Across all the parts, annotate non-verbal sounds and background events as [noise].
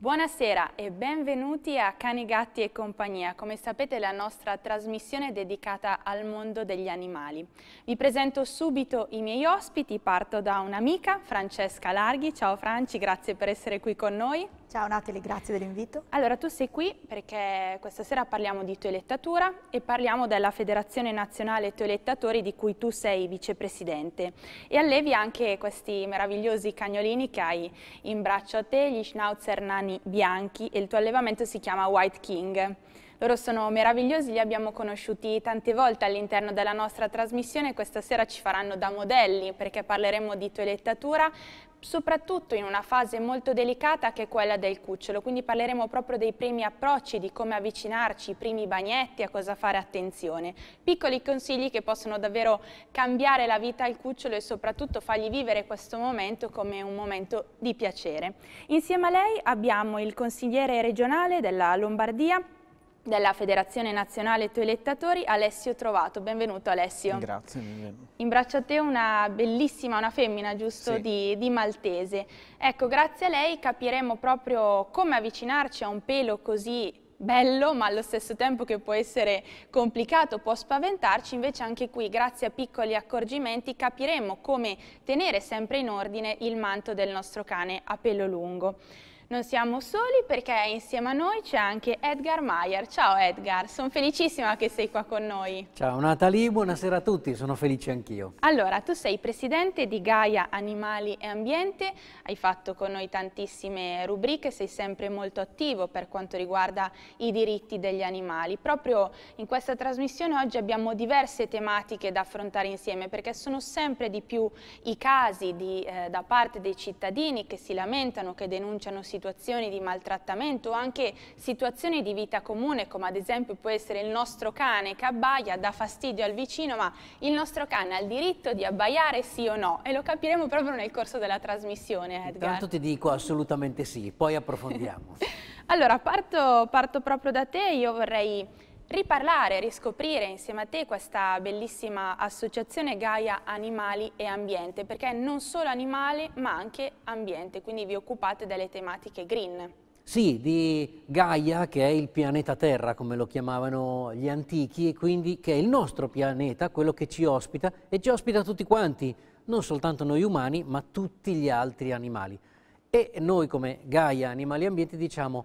Buonasera e benvenuti a Cani, Gatti e Compagnia. Come sapete la nostra trasmissione è dedicata al mondo degli animali. Vi presento subito i miei ospiti, parto da un'amica, Francesca Larghi. Ciao Franci, grazie per essere qui con noi. Ciao Natali, grazie dell'invito. Allora, tu sei qui perché questa sera parliamo di toilettatura e parliamo della Federazione Nazionale Toilettatori di cui tu sei vicepresidente e allevi anche questi meravigliosi cagnolini che hai in braccio a te, gli Schnauzer nani bianchi e il tuo allevamento si chiama White King. Loro sono meravigliosi, li abbiamo conosciuti tante volte all'interno della nostra trasmissione questa sera ci faranno da modelli perché parleremo di toilettatura, soprattutto in una fase molto delicata che è quella del cucciolo, quindi parleremo proprio dei primi approcci, di come avvicinarci, i primi bagnetti, a cosa fare attenzione. Piccoli consigli che possono davvero cambiare la vita al cucciolo e soprattutto fargli vivere questo momento come un momento di piacere. Insieme a lei abbiamo il consigliere regionale della Lombardia, della Federazione Nazionale Toilettatori, Alessio Trovato. Benvenuto Alessio. Grazie. Benvenuto. In braccio a te una bellissima, una femmina giusto, sì. di, di, maltese. Ecco, grazie a lei capiremo proprio come avvicinarci a un pelo così bello, ma allo stesso tempo che può essere complicato, può spaventarci, invece anche qui, grazie a piccoli accorgimenti, capiremo come tenere sempre in ordine il manto del nostro cane a pelo lungo. Non siamo soli perché insieme a noi c'è anche Edgar Mayer. Ciao Edgar, sono felicissima che sei qua con noi. Ciao Natalie, buonasera a tutti, sono felice anch'io. Allora, tu sei presidente di Gaia Animali e Ambiente, hai fatto con noi tantissime rubriche, sei sempre molto attivo per quanto riguarda i diritti degli animali. Proprio in questa trasmissione oggi abbiamo diverse tematiche da affrontare insieme perché sono sempre di più i casi di, eh, da parte dei cittadini che si lamentano, che denunciano situazioni situazioni di maltrattamento o anche situazioni di vita comune come ad esempio può essere il nostro cane che abbaia, dà fastidio al vicino ma il nostro cane ha il diritto di abbaiare sì o no e lo capiremo proprio nel corso della trasmissione Edgar. Tanto ti dico assolutamente sì, poi approfondiamo. [laughs] allora parto, parto proprio da te, io vorrei riparlare, riscoprire insieme a te questa bellissima associazione Gaia Animali e Ambiente, perché non solo animali ma anche ambiente, quindi vi occupate delle tematiche green. Sì, di Gaia, che è il pianeta Terra, come lo chiamavano gli antichi, e quindi che è il nostro pianeta, quello che ci ospita, e ci ospita tutti quanti, non soltanto noi umani, ma tutti gli altri animali. E noi come Gaia Animali e Ambiente diciamo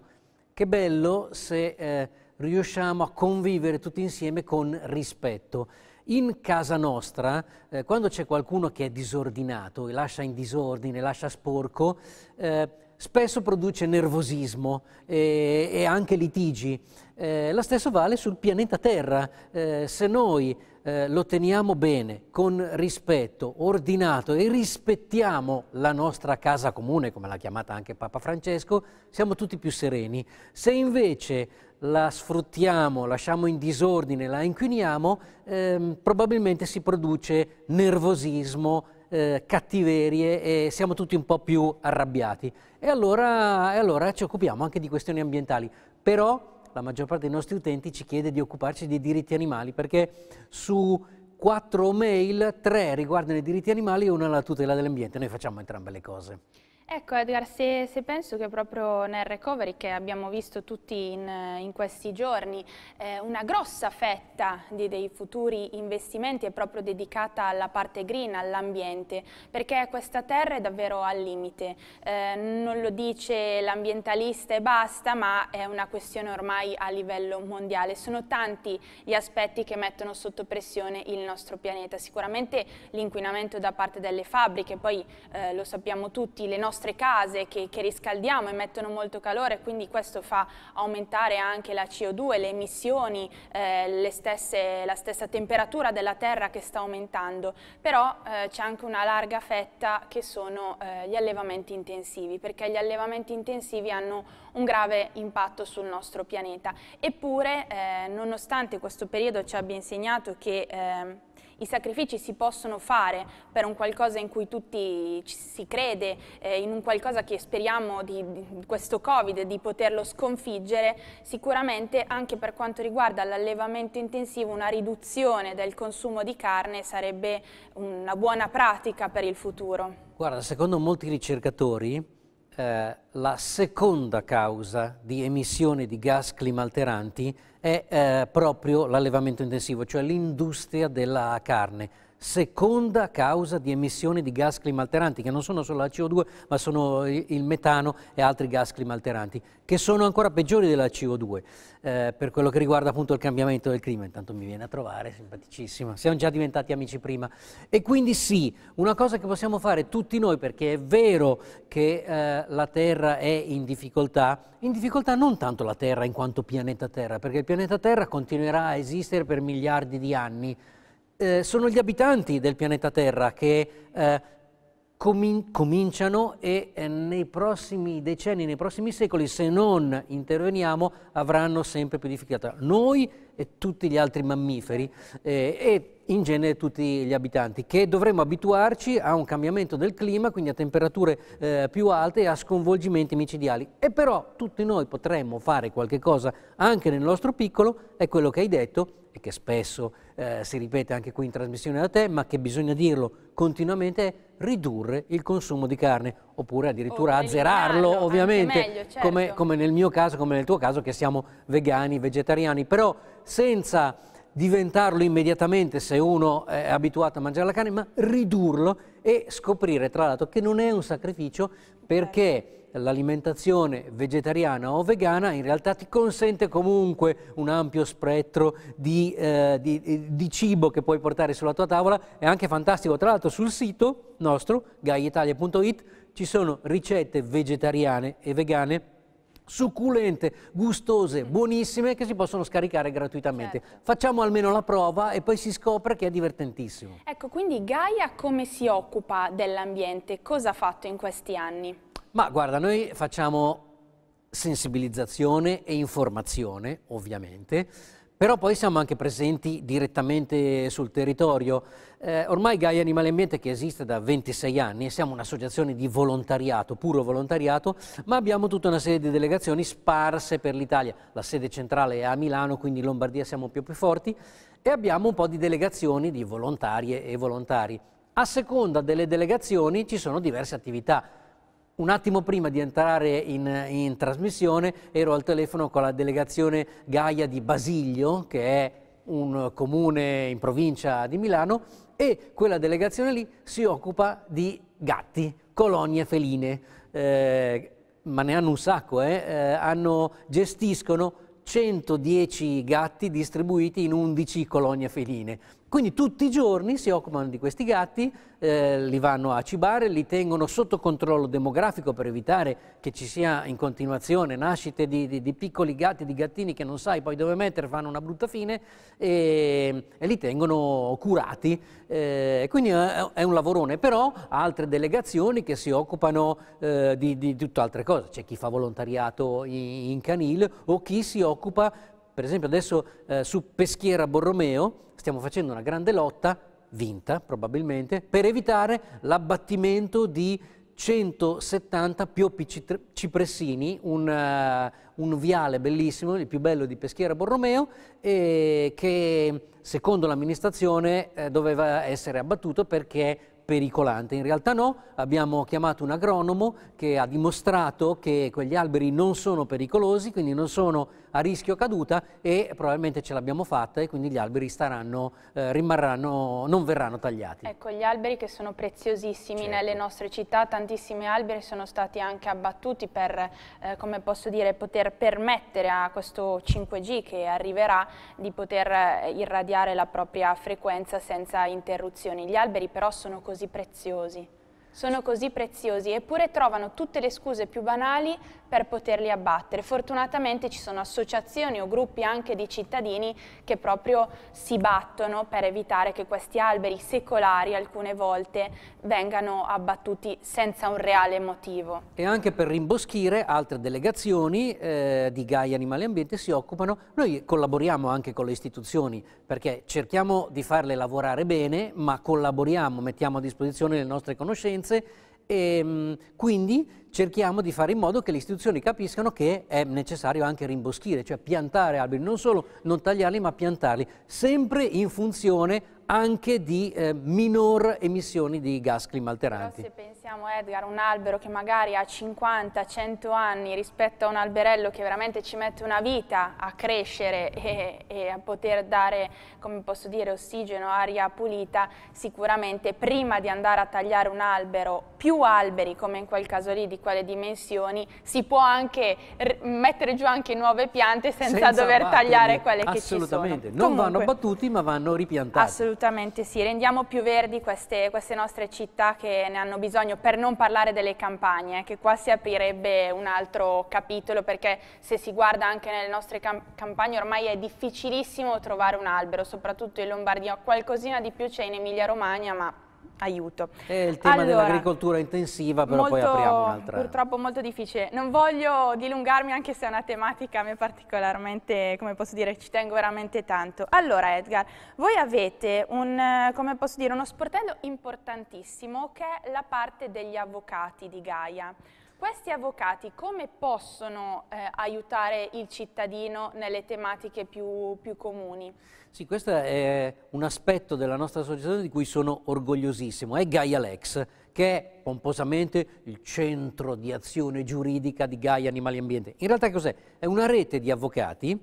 che bello se... Eh, riusciamo a convivere tutti insieme con rispetto. In casa nostra, eh, quando c'è qualcuno che è disordinato e lascia in disordine, lascia sporco, eh, spesso produce nervosismo e, e anche litigi. Eh, la stessa vale sul pianeta Terra. Eh, se noi eh, lo teniamo bene, con rispetto, ordinato e rispettiamo la nostra casa comune, come l'ha chiamata anche Papa Francesco, siamo tutti più sereni. Se invece la sfruttiamo, lasciamo in disordine, la inquiniamo, ehm, probabilmente si produce nervosismo, eh, cattiverie e siamo tutti un po' più arrabbiati. E allora, e allora ci occupiamo anche di questioni ambientali. Però la maggior parte dei nostri utenti ci chiede di occuparci dei diritti animali perché su quattro mail, tre riguardano i diritti animali e una la tutela dell'ambiente. Noi facciamo entrambe le cose. Ecco Edgar, se, se, penso che proprio nel recovery che abbiamo visto tutti in, in questi giorni, eh, una grossa fetta di, dei futuri investimenti è proprio dedicata alla parte green, all'ambiente, perché questa terra è davvero al limite. Eh, non lo dice l'ambientalista e basta, ma è una questione ormai a livello mondiale. Sono tanti gli aspetti che mettono sotto pressione il nostro pianeta. Sicuramente l'inquinamento da parte delle fabbriche, poi eh, lo sappiamo tutti, le nostre nostre case che, che riscaldiamo e mettono molto calore, quindi questo fa aumentare anche la CO2, le emissioni, eh, stesse, la stessa temperatura della terra che sta aumentando, però eh, c'è anche una larga fetta che sono eh, gli allevamenti intensivi, perché gli allevamenti intensivi hanno un grave impatto sul nostro pianeta. Eppure, eh, nonostante questo periodo ci abbia insegnato che ehm, i sacrifici si possono fare per un qualcosa in cui tutti si crede, eh, in un qualcosa che speriamo di, di, questo Covid di poterlo sconfiggere, sicuramente anche per quanto riguarda l'allevamento intensivo una riduzione del consumo di carne sarebbe una buona pratica per il futuro. Guarda, secondo molti ricercatori eh, la seconda causa di emissione di gas climalteranti è eh, proprio l'allevamento intensivo, cioè l'industria della carne seconda causa di emissione di gas climalteranti, che non sono solo la CO2, ma sono il metano e altri gas climalteranti, che sono ancora peggiori della CO2, eh, per quello che riguarda appunto il cambiamento del clima. Intanto mi viene a trovare, simpaticissima, siamo già diventati amici prima. E quindi sì, una cosa che possiamo fare tutti noi, perché è vero che eh, la Terra è in difficoltà, in difficoltà non tanto la Terra in quanto pianeta Terra, perché il pianeta Terra continuerà a esistere per miliardi di anni, eh, sono gli abitanti del pianeta Terra che eh, comin cominciano e eh, nei prossimi decenni, nei prossimi secoli, se non interveniamo, avranno sempre più difficoltà. Noi e tutti gli altri mammiferi eh, e in genere tutti gli abitanti, che dovremmo abituarci a un cambiamento del clima, quindi a temperature eh, più alte e a sconvolgimenti micidiali. E però tutti noi potremmo fare qualche cosa anche nel nostro piccolo, è quello che hai detto, e che spesso eh, si ripete anche qui in trasmissione da te, ma che bisogna dirlo continuamente, è ridurre il consumo di carne, oppure addirittura azzerarlo, ovviamente, meglio, certo. come, come nel mio caso, come nel tuo caso, che siamo vegani, vegetariani, però senza diventarlo immediatamente se uno è abituato a mangiare la carne, ma ridurlo e scoprire tra l'altro che non è un sacrificio perché l'alimentazione vegetariana o vegana in realtà ti consente comunque un ampio spettro di, eh, di, di, cibo che puoi portare sulla tua tavola, è anche fantastico. Tra l'altro sul sito nostro, gaiitalia.it, ci sono ricette vegetariane e vegane succulente, gustose, buonissime che si possono scaricare gratuitamente. Certo. Facciamo almeno la prova e poi si scopre che è divertentissimo. Ecco, quindi Gaia come si occupa dell'ambiente? Cosa ha fatto in questi anni? Ma guarda, noi facciamo sensibilizzazione e informazione, ovviamente, però poi siamo anche presenti direttamente sul territorio. Eh, ormai Gaia Animale Ambiente che esiste da 26 anni, siamo un'associazione di volontariato, puro volontariato, ma abbiamo tutta una serie di delegazioni sparse per l'Italia. La sede centrale è a Milano, quindi in Lombardia siamo più, più forti, e abbiamo un po' di delegazioni di volontarie e volontari. A seconda delle delegazioni ci sono diverse attività un attimo prima di entrare in, in, trasmissione ero al telefono con la delegazione Gaia di Basiglio, che è un comune in provincia di Milano, e quella delegazione lì si occupa di gatti, colonie feline, eh, ma ne hanno un sacco, eh? Eh, hanno, gestiscono 110 gatti distribuiti in 11 colonie feline. Quindi tutti i giorni si occupano di questi gatti, eh, li vanno a cibare, li tengono sotto controllo demografico per evitare che ci sia in continuazione nascite di, di, di piccoli gatti, di gattini che non sai poi dove mettere, fanno una brutta fine e, e li tengono curati. Eh, quindi è, è, un lavorone, però altre delegazioni che si occupano eh, di, di tutt'altre cose. C'è chi fa volontariato in, in canile o chi si occupa per esempio adesso eh, su Peschiera Borromeo stiamo facendo una grande lotta, vinta probabilmente, per evitare l'abbattimento di 170 pioppi cipressini, un, uh, un, viale bellissimo, il più bello di Peschiera Borromeo, che secondo l'amministrazione eh, doveva essere abbattuto perché pericolante. In realtà no, abbiamo chiamato un agronomo che ha dimostrato che quegli alberi non sono pericolosi, quindi non sono a rischio caduta e probabilmente ce l'abbiamo fatta e quindi gli alberi staranno, eh, rimarranno, non verranno tagliati. Ecco, gli alberi che sono preziosissimi certo. nelle nostre città, tantissimi alberi sono stati anche abbattuti per, eh, come posso dire, poter permettere a questo 5G che arriverà di poter eh, irradiare la propria frequenza senza interruzioni. Gli alberi però sono così preziosi sono così preziosi eppure trovano tutte le scuse più banali per poterli abbattere. Fortunatamente ci sono associazioni o gruppi anche di cittadini che proprio si battono per evitare che questi alberi secolari alcune volte vengano abbattuti senza un reale motivo. E anche per rimboschire altre delegazioni eh, di Gaia Animale e Ambiente si occupano, noi collaboriamo anche con le istituzioni perché cerchiamo di farle lavorare bene ma collaboriamo, mettiamo a disposizione le nostre conoscenze e ehm, quindi cerchiamo di fare in modo che le istituzioni capiscano che è necessario anche rimboschire, cioè piantare alberi, non solo non tagliarli ma piantarli, sempre in funzione anche di eh, minor emissioni di gas climalteranti. Pensiamo Edgar, un albero che magari ha 50-100 anni rispetto a un alberello che veramente ci mette una vita a crescere e, e, a poter dare, come posso dire, ossigeno, aria pulita, sicuramente prima di andare a tagliare un albero, più alberi come in quel caso lì di quelle dimensioni, si può anche mettere giù anche nuove piante senza, senza dover batterli. tagliare quelle che ci sono. Assolutamente, non Comunque, vanno battuti ma vanno ripiantati. Assolutamente sì, rendiamo più verdi queste, queste nostre città che ne hanno bisogno, per non parlare delle campagne, che qua si aprirebbe un altro capitolo perché se si guarda anche nelle nostre campagne ormai è difficilissimo trovare un albero, soprattutto in Lombardia, qualcosina di più c'è in Emilia Romagna ma aiuto. È il tema allora, dell'agricoltura intensiva, però molto, poi apriamo un'altra. Purtroppo molto difficile. Non voglio dilungarmi anche se è una tematica a me particolarmente, come posso dire, ci tengo veramente tanto. Allora Edgar, voi avete un, come posso dire, uno sportello importantissimo che è la parte degli avvocati di Gaia. Questi avvocati come possono eh, aiutare il cittadino nelle tematiche più, più, comuni? Sì, questo è un aspetto della nostra associazione di cui sono orgogliosissimo, è Gaia Lex, che è pomposamente il centro di azione giuridica di Gaia Animali Ambiente. In realtà cos'è? È una rete di avvocati,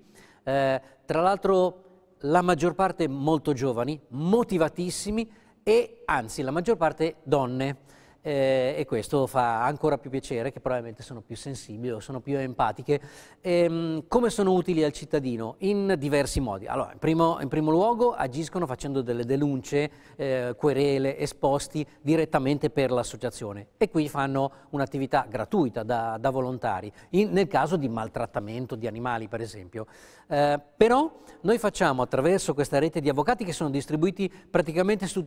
eh, tra l'altro la maggior parte molto giovani, motivatissimi e anzi la maggior parte donne eh, e questo fa ancora più piacere che probabilmente sono più sensibili o sono più empatiche. Ehm, come sono utili al cittadino? In diversi modi. Allora, in primo, in primo luogo agiscono facendo delle denunce, eh, querele, esposti direttamente per l'associazione e qui fanno un'attività gratuita da, da volontari, in, nel caso di maltrattamento di animali per esempio. Eh, però noi facciamo attraverso questa rete di avvocati che sono distribuiti praticamente su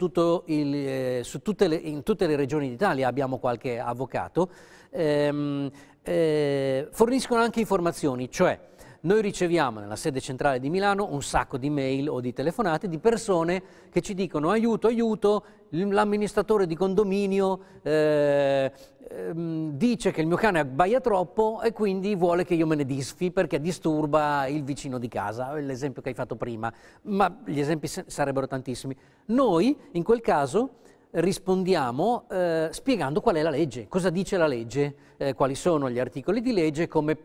il, eh, su tutte le, in tutte le regioni d'Italia, abbiamo qualche avvocato, ehm, eh, forniscono anche informazioni, cioè noi riceviamo nella sede centrale di Milano un sacco di mail o di telefonate di persone che ci dicono aiuto, aiuto, l'amministratore di condominio eh, ehm, dice che il mio cane abbaia troppo e quindi vuole che io me ne disfi perché disturba il vicino di casa, l'esempio che hai fatto prima, ma gli esempi sarebbero tantissimi. Noi in quel caso rispondiamo eh, spiegando qual è la legge, cosa dice la legge, eh, quali sono gli articoli di legge, come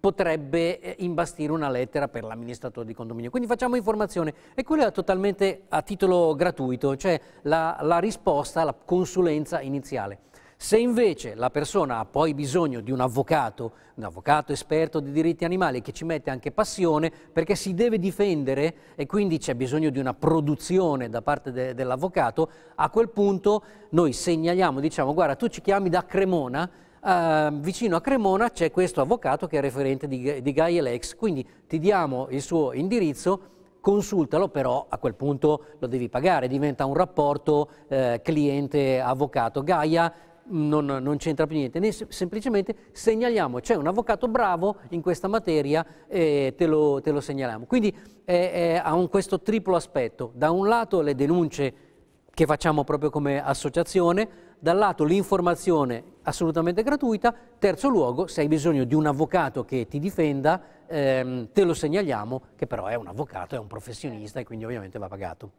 potrebbe eh, imbastire una lettera per l'amministratore di condominio. Quindi facciamo informazione e quello è totalmente a titolo gratuito, cioè la, la risposta, la consulenza iniziale. Se invece la persona ha poi bisogno di un avvocato, un avvocato esperto di diritti animali che ci mette anche passione perché si deve difendere e quindi c'è bisogno di una produzione da parte de dell'avvocato, a quel punto noi segnaliamo, diciamo guarda tu ci chiami da Cremona, Uh, vicino a Cremona c'è questo avvocato che è referente di, di Gaia Lex, quindi ti diamo il suo indirizzo, consultalo, però a quel punto lo devi pagare, diventa un rapporto eh, cliente-avvocato. Gaia non, non c'entra più niente, né semplicemente segnaliamo, c'è un avvocato bravo in questa materia e te lo, te lo segnaliamo. Quindi ha un, questo triplo aspetto, da un lato le denunce che facciamo proprio come associazione, dal lato l'informazione assolutamente gratuita, terzo luogo se hai bisogno di un avvocato che ti difenda ehm, te lo segnaliamo che però è un avvocato, è un professionista e quindi ovviamente va pagato.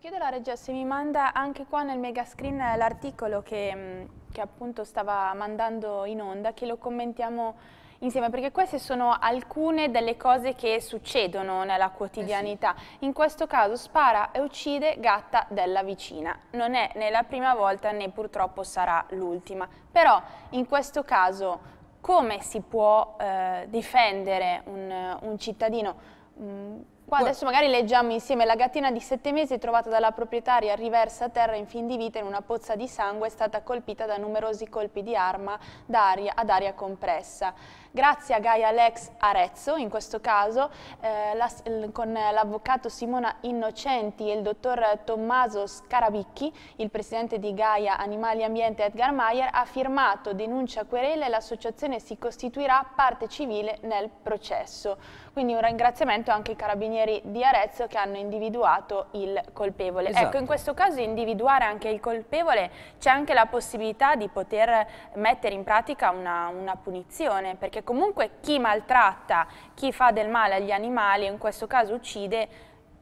Chiedo alla regia se mi manda anche qua nel megascreen l'articolo che, che appunto stava mandando in onda, che lo commentiamo insieme, perché queste sono alcune delle cose che succedono nella quotidianità. Eh sì. In questo caso spara e uccide gatta della vicina. Non è né la prima volta né purtroppo sarà l'ultima. Però in questo caso come si può eh, difendere un, un cittadino? Mm, Qua adesso magari leggiamo insieme la gattina di sette mesi trovata dalla proprietaria riversa a terra in fin di vita in una pozza di sangue è stata colpita da numerosi colpi di arma ad aria compressa. Grazie a Gaia Lex Arezzo, in questo caso, eh, la, con l'avvocato Simona Innocenti e il dottor Tommaso Scarabicchi, il presidente di Gaia Animali Ambiente Edgar Mayer, ha firmato denuncia querela e l'associazione si costituirà parte civile nel processo. Quindi un ringraziamento anche ai carabinieri di Arezzo che hanno individuato il colpevole. Esatto. Ecco, in questo caso individuare anche il colpevole c'è anche la possibilità di poter mettere in pratica una, una punizione, perché comunque chi maltratta, chi fa del male agli animali, in questo caso uccide,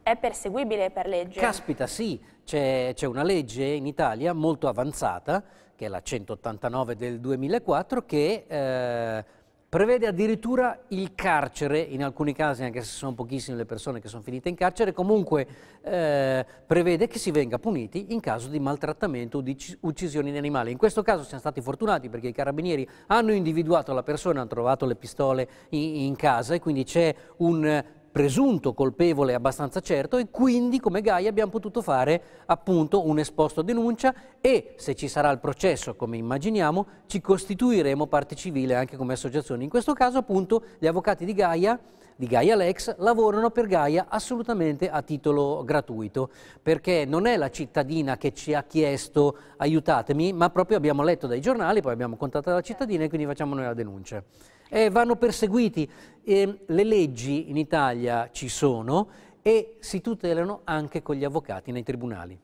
è perseguibile per legge. Caspita, sì, c'è una legge in Italia molto avanzata che è la 189 del 2004, che eh, prevede addirittura il carcere, in alcuni casi anche se sono pochissime le persone che sono finite in carcere, comunque eh, prevede che si venga puniti in caso di maltrattamento o di uccisioni di animali. In questo caso siamo stati fortunati perché i carabinieri hanno individuato la persona, hanno trovato le pistole in, in casa e quindi c'è un presunto colpevole abbastanza certo e quindi come Gaia abbiamo potuto fare appunto un esposto denuncia e se ci sarà il processo come immaginiamo ci costituiremo parte civile anche come associazione. In questo caso appunto gli avvocati di Gaia di Gaia Lex lavorano per Gaia assolutamente a titolo gratuito, perché non è la cittadina che ci ha chiesto aiutatemi, ma proprio abbiamo letto dai giornali, poi abbiamo contattato la cittadina e quindi facciamo noi la denuncia eh, vanno perseguiti. Eh, le leggi in Italia ci sono e si tutelano anche con gli avvocati nei tribunali.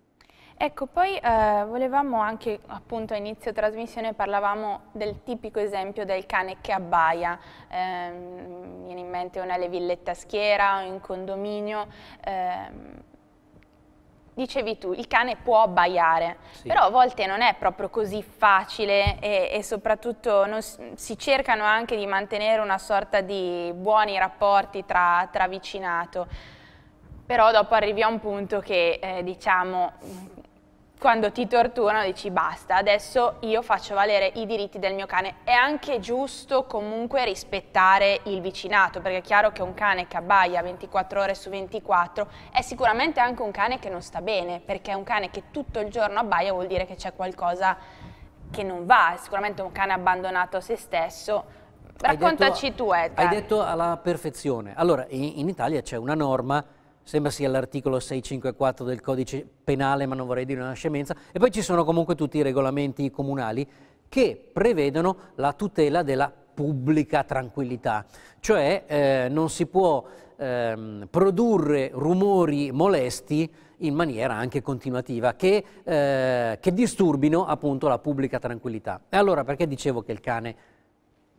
Ecco, poi eh, volevamo anche, appunto a inizio trasmissione parlavamo del tipico esempio del cane che abbaia, eh, viene in mente una le villette a schiera o in condominio, eh, dicevi tu, il cane può abbaiare, sì. però a volte non è proprio così facile e, e soprattutto non, si cercano anche di mantenere una sorta di buoni rapporti tra, tra vicinato. Però dopo arrivi a un punto che, eh, diciamo, quando ti torturano dici basta, adesso io faccio valere i diritti del mio cane. È anche giusto comunque rispettare il vicinato, perché è chiaro che un cane che abbaia 24 ore su 24 è sicuramente anche un cane che non sta bene, perché è un cane che tutto il giorno abbaia vuol dire che c'è qualcosa che non va, è sicuramente un cane abbandonato a se stesso. Raccontaci detto, tu Edgar. Hai detto alla perfezione. Allora, in, in Italia c'è una norma sembra sia l'articolo 654 del codice penale, ma non vorrei dire una scemenza, e poi ci sono comunque tutti i regolamenti comunali che prevedono la tutela della pubblica tranquillità, cioè eh, non si può ehm, produrre rumori molesti in maniera anche continuativa che, eh, che disturbino appunto la pubblica tranquillità. E allora perché dicevo che il cane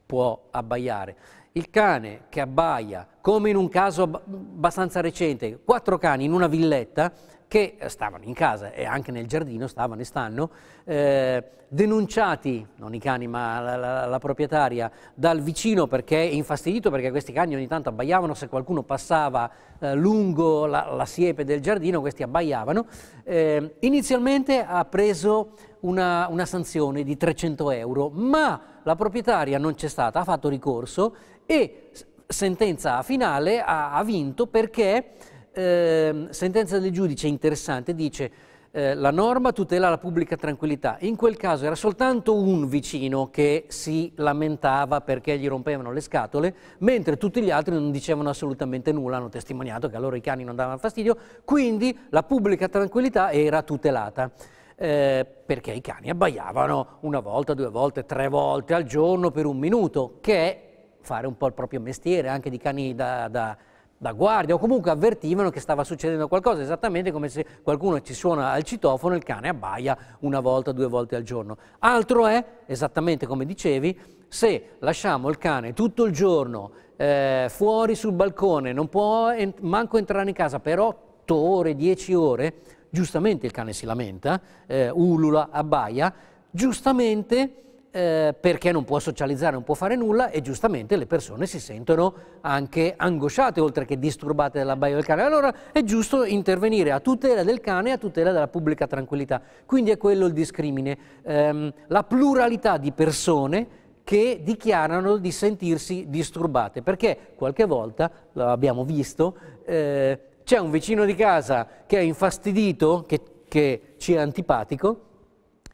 può abbaiare? Il cane che abbaia, come in un caso abbastanza recente, quattro cani in una villetta che stavano in casa e anche nel giardino stavano e stanno, eh, denunciati, non i cani ma la, la, la, proprietaria, dal vicino perché infastidito perché questi cani ogni tanto abbaiavano, se qualcuno passava eh, lungo la, la, siepe del giardino questi abbaiavano, eh, inizialmente ha preso una, una sanzione di 300 euro, ma la proprietaria non c'è stata, ha fatto ricorso e sentenza finale ha, ha vinto perché eh, sentenza del giudice interessante dice eh, la norma tutela la pubblica tranquillità. In quel caso era soltanto un vicino che si lamentava perché gli rompevano le scatole, mentre tutti gli altri non dicevano assolutamente nulla, hanno testimoniato che a loro i cani non davano fastidio, quindi la pubblica tranquillità era tutelata. Eh, perché i cani abbaiavano una volta, due volte, tre volte al giorno per un minuto, che fare un po' il proprio mestiere, anche di cani da, da, da guardia, o comunque avvertivano che stava succedendo qualcosa, esattamente come se qualcuno ci suona al citofono e il cane abbaia una volta, due volte al giorno. Altro è, esattamente come dicevi, se lasciamo il cane tutto il giorno eh, fuori sul balcone, non può ent manco entrare in casa per 8 ore, 10 ore, giustamente il cane si lamenta, eh, ulula, abbaia, giustamente eh, perché non può socializzare, non può fare nulla e giustamente le persone si sentono anche angosciate oltre che disturbate dall'abbaio del cane. Allora è giusto intervenire a tutela del cane e a tutela della pubblica tranquillità. Quindi è quello il discrimine, ehm, la pluralità di persone che dichiarano di sentirsi disturbate, perché qualche volta, lo abbiamo visto, eh, c'è un vicino di casa che è infastidito, che, che ci è antipatico,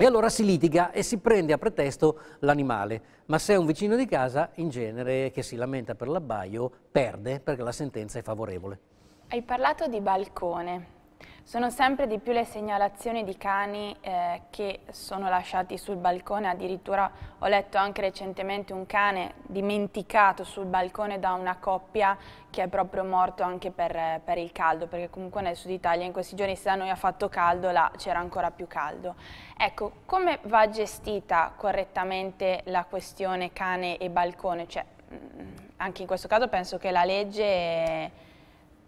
e allora si litiga e si prende a pretesto l'animale, ma se è un vicino di casa, in genere, che si lamenta per l'abbaio, perde perché la sentenza è favorevole. Hai parlato di balcone. Sono sempre di più le segnalazioni di cani eh, che sono lasciati sul balcone, addirittura ho letto anche recentemente un cane dimenticato sul balcone da una coppia che è proprio morto anche per, per il caldo, perché comunque nel sud Italia in questi giorni se da noi ha fatto caldo, là c'era ancora più caldo. Ecco, come va gestita correttamente la questione cane e balcone? Cioè, mm, anche in questo caso penso che la legge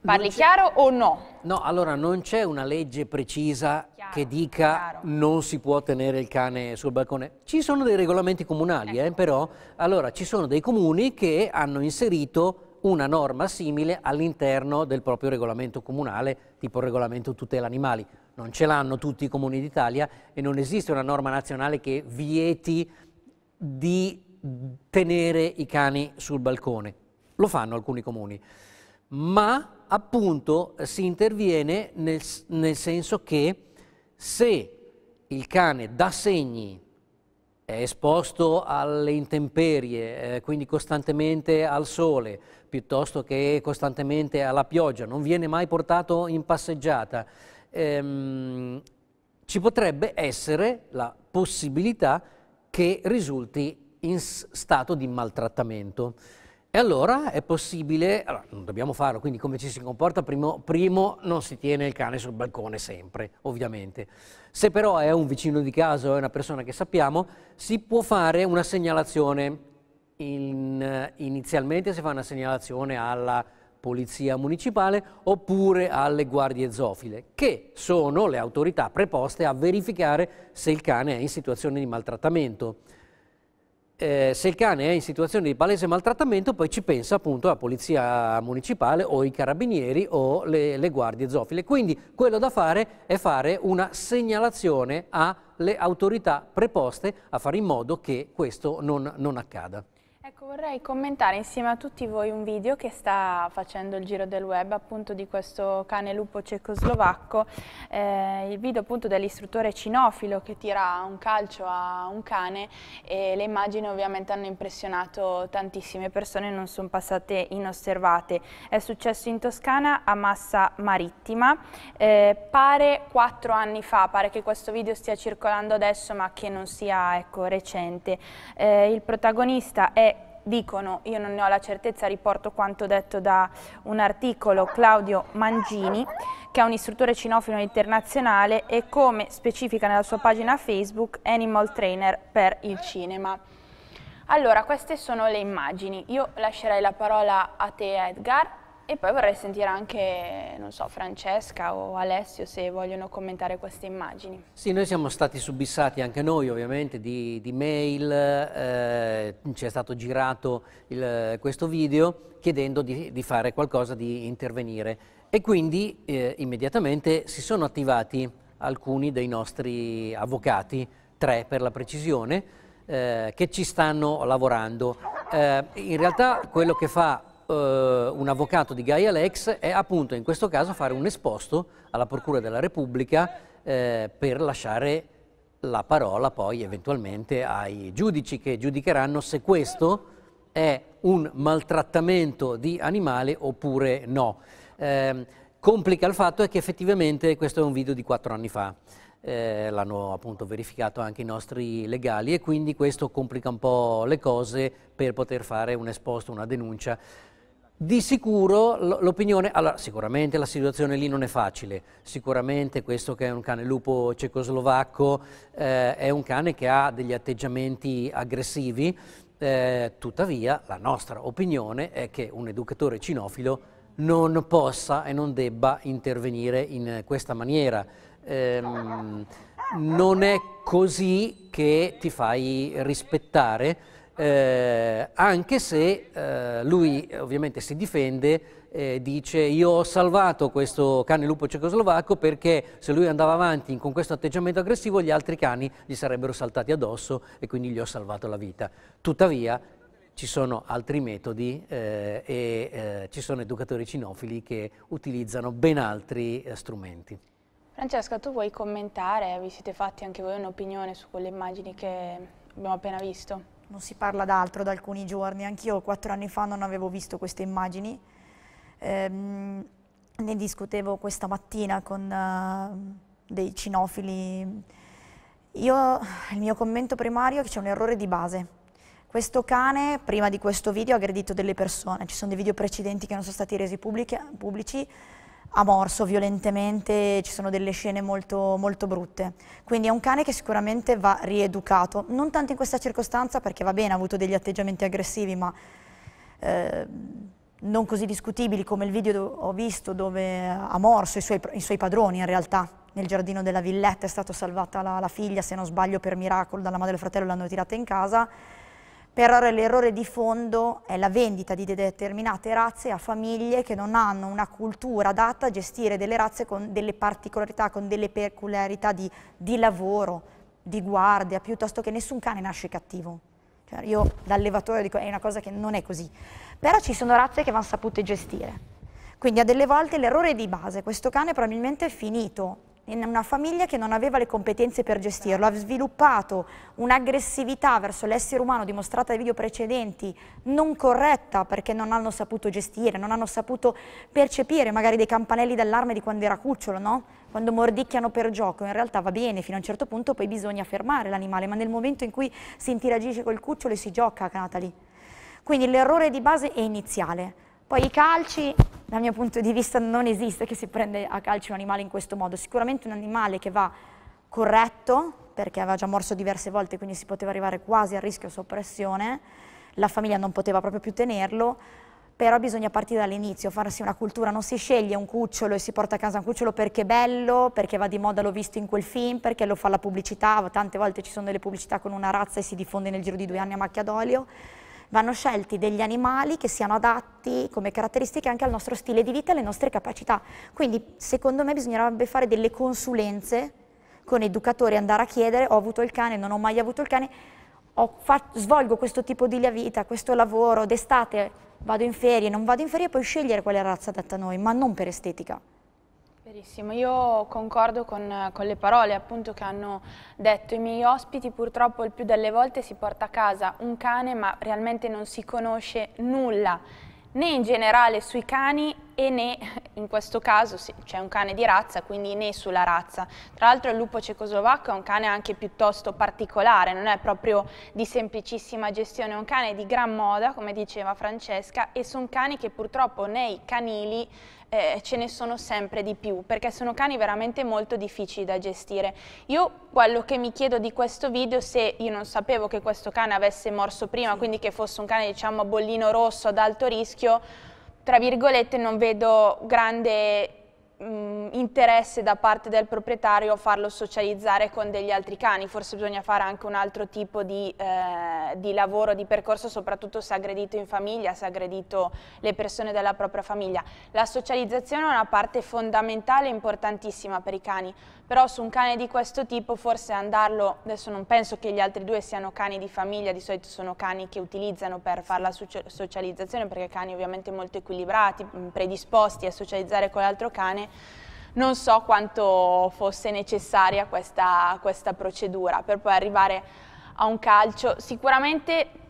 Parli chiaro o no? No, allora non c'è una legge precisa chiaro, che dica chiaro. non si può tenere il cane sul balcone. Ci sono dei regolamenti comunali, ecco. eh, però allora ci sono dei comuni che hanno inserito una norma simile all'interno del proprio regolamento comunale, tipo il regolamento tutela animali. Non ce l'hanno tutti i comuni d'Italia e non esiste una norma nazionale che vieti di tenere i cani sul balcone. Lo fanno alcuni comuni, ma appunto si interviene nel, nel senso che se il cane dà segni è esposto alle intemperie, eh, quindi costantemente al sole, piuttosto che costantemente alla pioggia, non viene mai portato in passeggiata, ehm, ci potrebbe essere la possibilità che risulti in stato di maltrattamento. E allora è possibile, allora, non dobbiamo farlo, quindi come ci si comporta, primo, primo, non si tiene il cane sul balcone sempre, ovviamente. Se però è un vicino di casa o è una persona che sappiamo, si può fare una segnalazione, in, inizialmente si fa una segnalazione alla polizia municipale oppure alle guardie zoofile, che sono le autorità preposte a verificare se il cane è in situazione di maltrattamento eh, se il cane è in situazione di palese maltrattamento poi ci pensa appunto la polizia municipale o i carabinieri o le, le guardie zoofile. Quindi quello da fare è fare una segnalazione alle autorità preposte a fare in modo che questo non, non accada. Ecco, vorrei commentare insieme a tutti voi un video che sta facendo il giro del web appunto di questo cane lupo cecoslovacco, eh, il video appunto dell'istruttore cinofilo che tira un calcio a un cane e le immagini ovviamente hanno impressionato tantissime persone, non sono passate inosservate. È successo in Toscana a Massa Marittima, eh, pare quattro anni fa, pare che questo video stia circolando adesso ma che non sia ecco, recente. Eh, il protagonista è dicono, io non ne ho la certezza, riporto quanto detto da un articolo, Claudio Mangini, che è un istruttore cinofilo internazionale e come specifica nella sua pagina Facebook, Animal Trainer per il cinema. Allora, queste sono le immagini. Io lascerei la parola a te Edgar e poi vorrei sentire anche, non so, Francesca o Alessio se vogliono commentare queste immagini. Sì, noi siamo stati subissati anche noi ovviamente di, di mail, eh, ci è stato girato il, questo video chiedendo di, di, fare qualcosa, di intervenire e quindi eh, immediatamente si sono attivati alcuni dei nostri avvocati, tre per la precisione, eh, che ci stanno lavorando. Eh, in realtà quello che fa eh, un avvocato di Gaia Lex è appunto in questo caso fare un esposto alla Procura della Repubblica eh, per lasciare la parola poi eventualmente ai giudici che giudicheranno se questo è un maltrattamento di animale oppure no. Eh, complica il fatto è che effettivamente questo è un video di quattro anni fa. Eh, l'hanno appunto verificato anche i nostri legali e quindi questo complica un po' le cose per poter fare un esposto, una denuncia. Di sicuro l'opinione, allora sicuramente la situazione lì non è facile, sicuramente questo che è un cane lupo cecoslovacco eh, è un cane che ha degli atteggiamenti aggressivi, eh, tuttavia la nostra opinione è che un educatore cinofilo non possa e non debba intervenire in questa maniera. Eh, non è così che ti fai rispettare eh, anche se eh, lui ovviamente si difende, eh, dice io ho salvato questo cane lupo cecoslovacco perché se lui andava avanti con questo atteggiamento aggressivo gli altri cani gli sarebbero saltati addosso e quindi gli ho salvato la vita. Tuttavia ci sono altri metodi eh, e eh, ci sono educatori cinofili che utilizzano ben altri eh, strumenti. Francesca, tu vuoi commentare? Vi siete fatti anche voi un'opinione su quelle immagini che abbiamo appena visto? Non si parla d'altro da alcuni giorni, anch'io quattro anni fa non avevo visto queste immagini, ehm, ne discutevo questa mattina con uh, dei cinofili. Io, il mio commento primario è che c'è un errore di base. Questo cane, prima di questo video, ha aggredito delle persone, ci sono dei video precedenti che non sono stati resi pubblici, ha morso violentemente, ci sono delle scene molto, molto brutte. Quindi è un cane che sicuramente va rieducato, non tanto in questa circostanza perché va bene, ha avuto degli atteggiamenti aggressivi, ma eh, non così discutibili come il video ho visto dove ha morso i suoi, i suoi padroni in realtà nel giardino della villetta è stata salvata la, la, figlia, se non sbaglio per miracolo, dalla madre e del fratello l'hanno tirata in casa, però l'errore di fondo è la vendita di determinate razze a famiglie che non hanno una cultura adatta a gestire delle razze con delle particolarità, con delle peculiarità di, di lavoro, di guardia, piuttosto che nessun cane nasce cattivo. Cioè io da allevatore dico è una cosa che non è così, però ci sono razze che vanno sapute gestire. Quindi a delle volte l'errore di base, questo cane probabilmente è finito in una famiglia che non aveva le competenze per gestirlo, ha sviluppato un'aggressività verso l'essere umano dimostrata dai video precedenti non corretta perché non hanno saputo gestire, non hanno saputo percepire magari dei campanelli d'allarme di quando era cucciolo, no? quando mordicchiano per gioco, in realtà va bene, fino a un certo punto poi bisogna fermare l'animale, ma nel momento in cui si interagisce col cucciolo e si gioca, Natalie. Quindi l'errore di base è iniziale. Poi i calci, dal mio punto di vista, non esiste che si prende a calci un animale in questo modo. Sicuramente un animale che va corretto, perché aveva già morso diverse volte, quindi si poteva arrivare quasi al rischio soppressione, la famiglia non poteva proprio più tenerlo, però bisogna partire dall'inizio, farsi una cultura, non si sceglie un cucciolo e si porta a casa un cucciolo perché è bello, perché va di moda, l'ho visto in quel film, perché lo fa la pubblicità, tante volte ci sono delle pubblicità con una razza e si diffonde nel giro di due anni a macchia d'olio, vanno scelti degli animali che siano adatti come caratteristiche anche al nostro stile di vita e alle nostre capacità. Quindi secondo me bisognerebbe fare delle consulenze con educatori, andare a chiedere ho avuto il cane, non ho mai avuto il cane, svolgo questo tipo di vita, questo lavoro, d'estate vado in ferie, non vado in ferie, puoi scegliere quale razza adatta a noi, ma non per estetica. Verissimo, io concordo con, con, le parole appunto che hanno detto i miei ospiti, purtroppo il più delle volte si porta a casa un cane ma realmente non si conosce nulla né in generale sui cani e né in questo caso c'è cioè un cane di razza, quindi né sulla razza. Tra l'altro il lupo cecoslovacco è un cane anche piuttosto particolare, non è proprio di semplicissima gestione, è un cane di gran moda, come diceva Francesca, e sono cani che purtroppo nei canili eh, ce ne sono sempre di più, perché sono cani veramente molto difficili da gestire. Io quello che mi chiedo di questo video, se io non sapevo che questo cane avesse morso prima, quindi che fosse un cane diciamo a bollino rosso ad alto rischio, tra virgolette non vedo grande mh, interesse da parte del proprietario a farlo socializzare con degli altri cani, forse bisogna fare anche un altro tipo di, eh, di lavoro, di percorso, soprattutto se aggredito in famiglia, se aggredito le persone della propria famiglia. La socializzazione è una parte fondamentale e importantissima per i cani, però su un cane di questo tipo forse andarlo, adesso non penso che gli altri due siano cani di famiglia, di solito sono cani che utilizzano per fare la socializzazione, perché cani ovviamente molto equilibrati, predisposti a socializzare con l'altro cane, non so quanto fosse necessaria questa, questa procedura per poi arrivare a un calcio. Sicuramente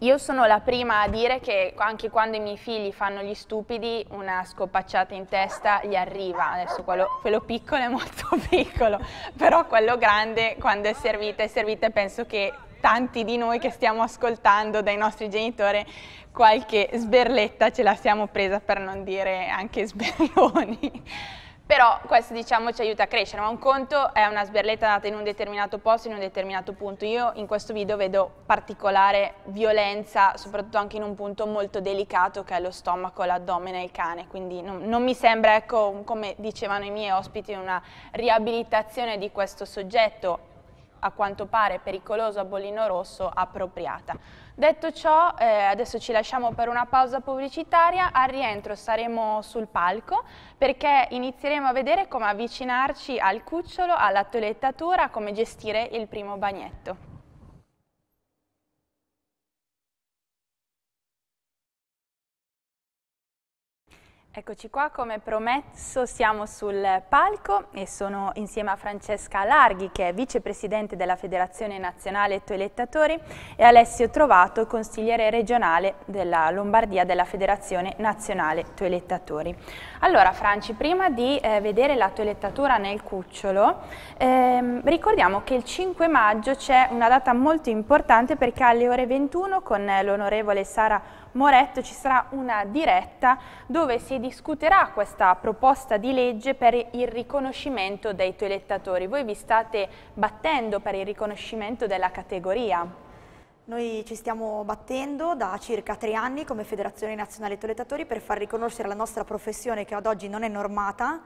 io sono la prima a dire che anche quando i miei figli fanno gli stupidi una scopacciata in testa gli arriva, adesso quello, quello, piccolo è molto [laughs] piccolo, però quello grande quando è servita è servita e penso che tanti di noi che stiamo ascoltando dai nostri genitori qualche sberletta ce la siamo presa per non dire anche sberloni. Però questo diciamo ci aiuta a crescere, ma un conto è una sberletta data in un determinato posto, in un determinato punto. Io in questo video vedo particolare violenza, soprattutto anche in un punto molto delicato che è lo stomaco, l'addome e il cane, quindi non, non mi sembra, ecco, come dicevano i miei ospiti, una riabilitazione di questo soggetto a quanto pare pericoloso a bollino rosso appropriata. Detto ciò, eh, adesso ci lasciamo per una pausa pubblicitaria, al rientro saremo sul palco perché inizieremo a vedere come avvicinarci al cucciolo, alla toilettatura, come gestire il primo bagnetto. Eccoci qua, come promesso siamo sul palco e sono insieme a Francesca Larghi che è vicepresidente della Federazione Nazionale Toilettatori e Alessio Trovato, consigliere regionale della Lombardia della Federazione Nazionale Toilettatori. Allora Franci, prima di eh, vedere la toilettatura nel cucciolo, ehm, ricordiamo che il 5 maggio c'è una data molto importante perché alle ore 21 con l'onorevole Sara Moretto ci sarà una diretta dove si discuterà questa proposta di legge per il riconoscimento dei toilettatori. Voi vi state battendo per il riconoscimento della categoria? Noi ci stiamo battendo da circa tre anni come Federazione Nazionale Toilettatori per far riconoscere la nostra professione che ad oggi non è normata,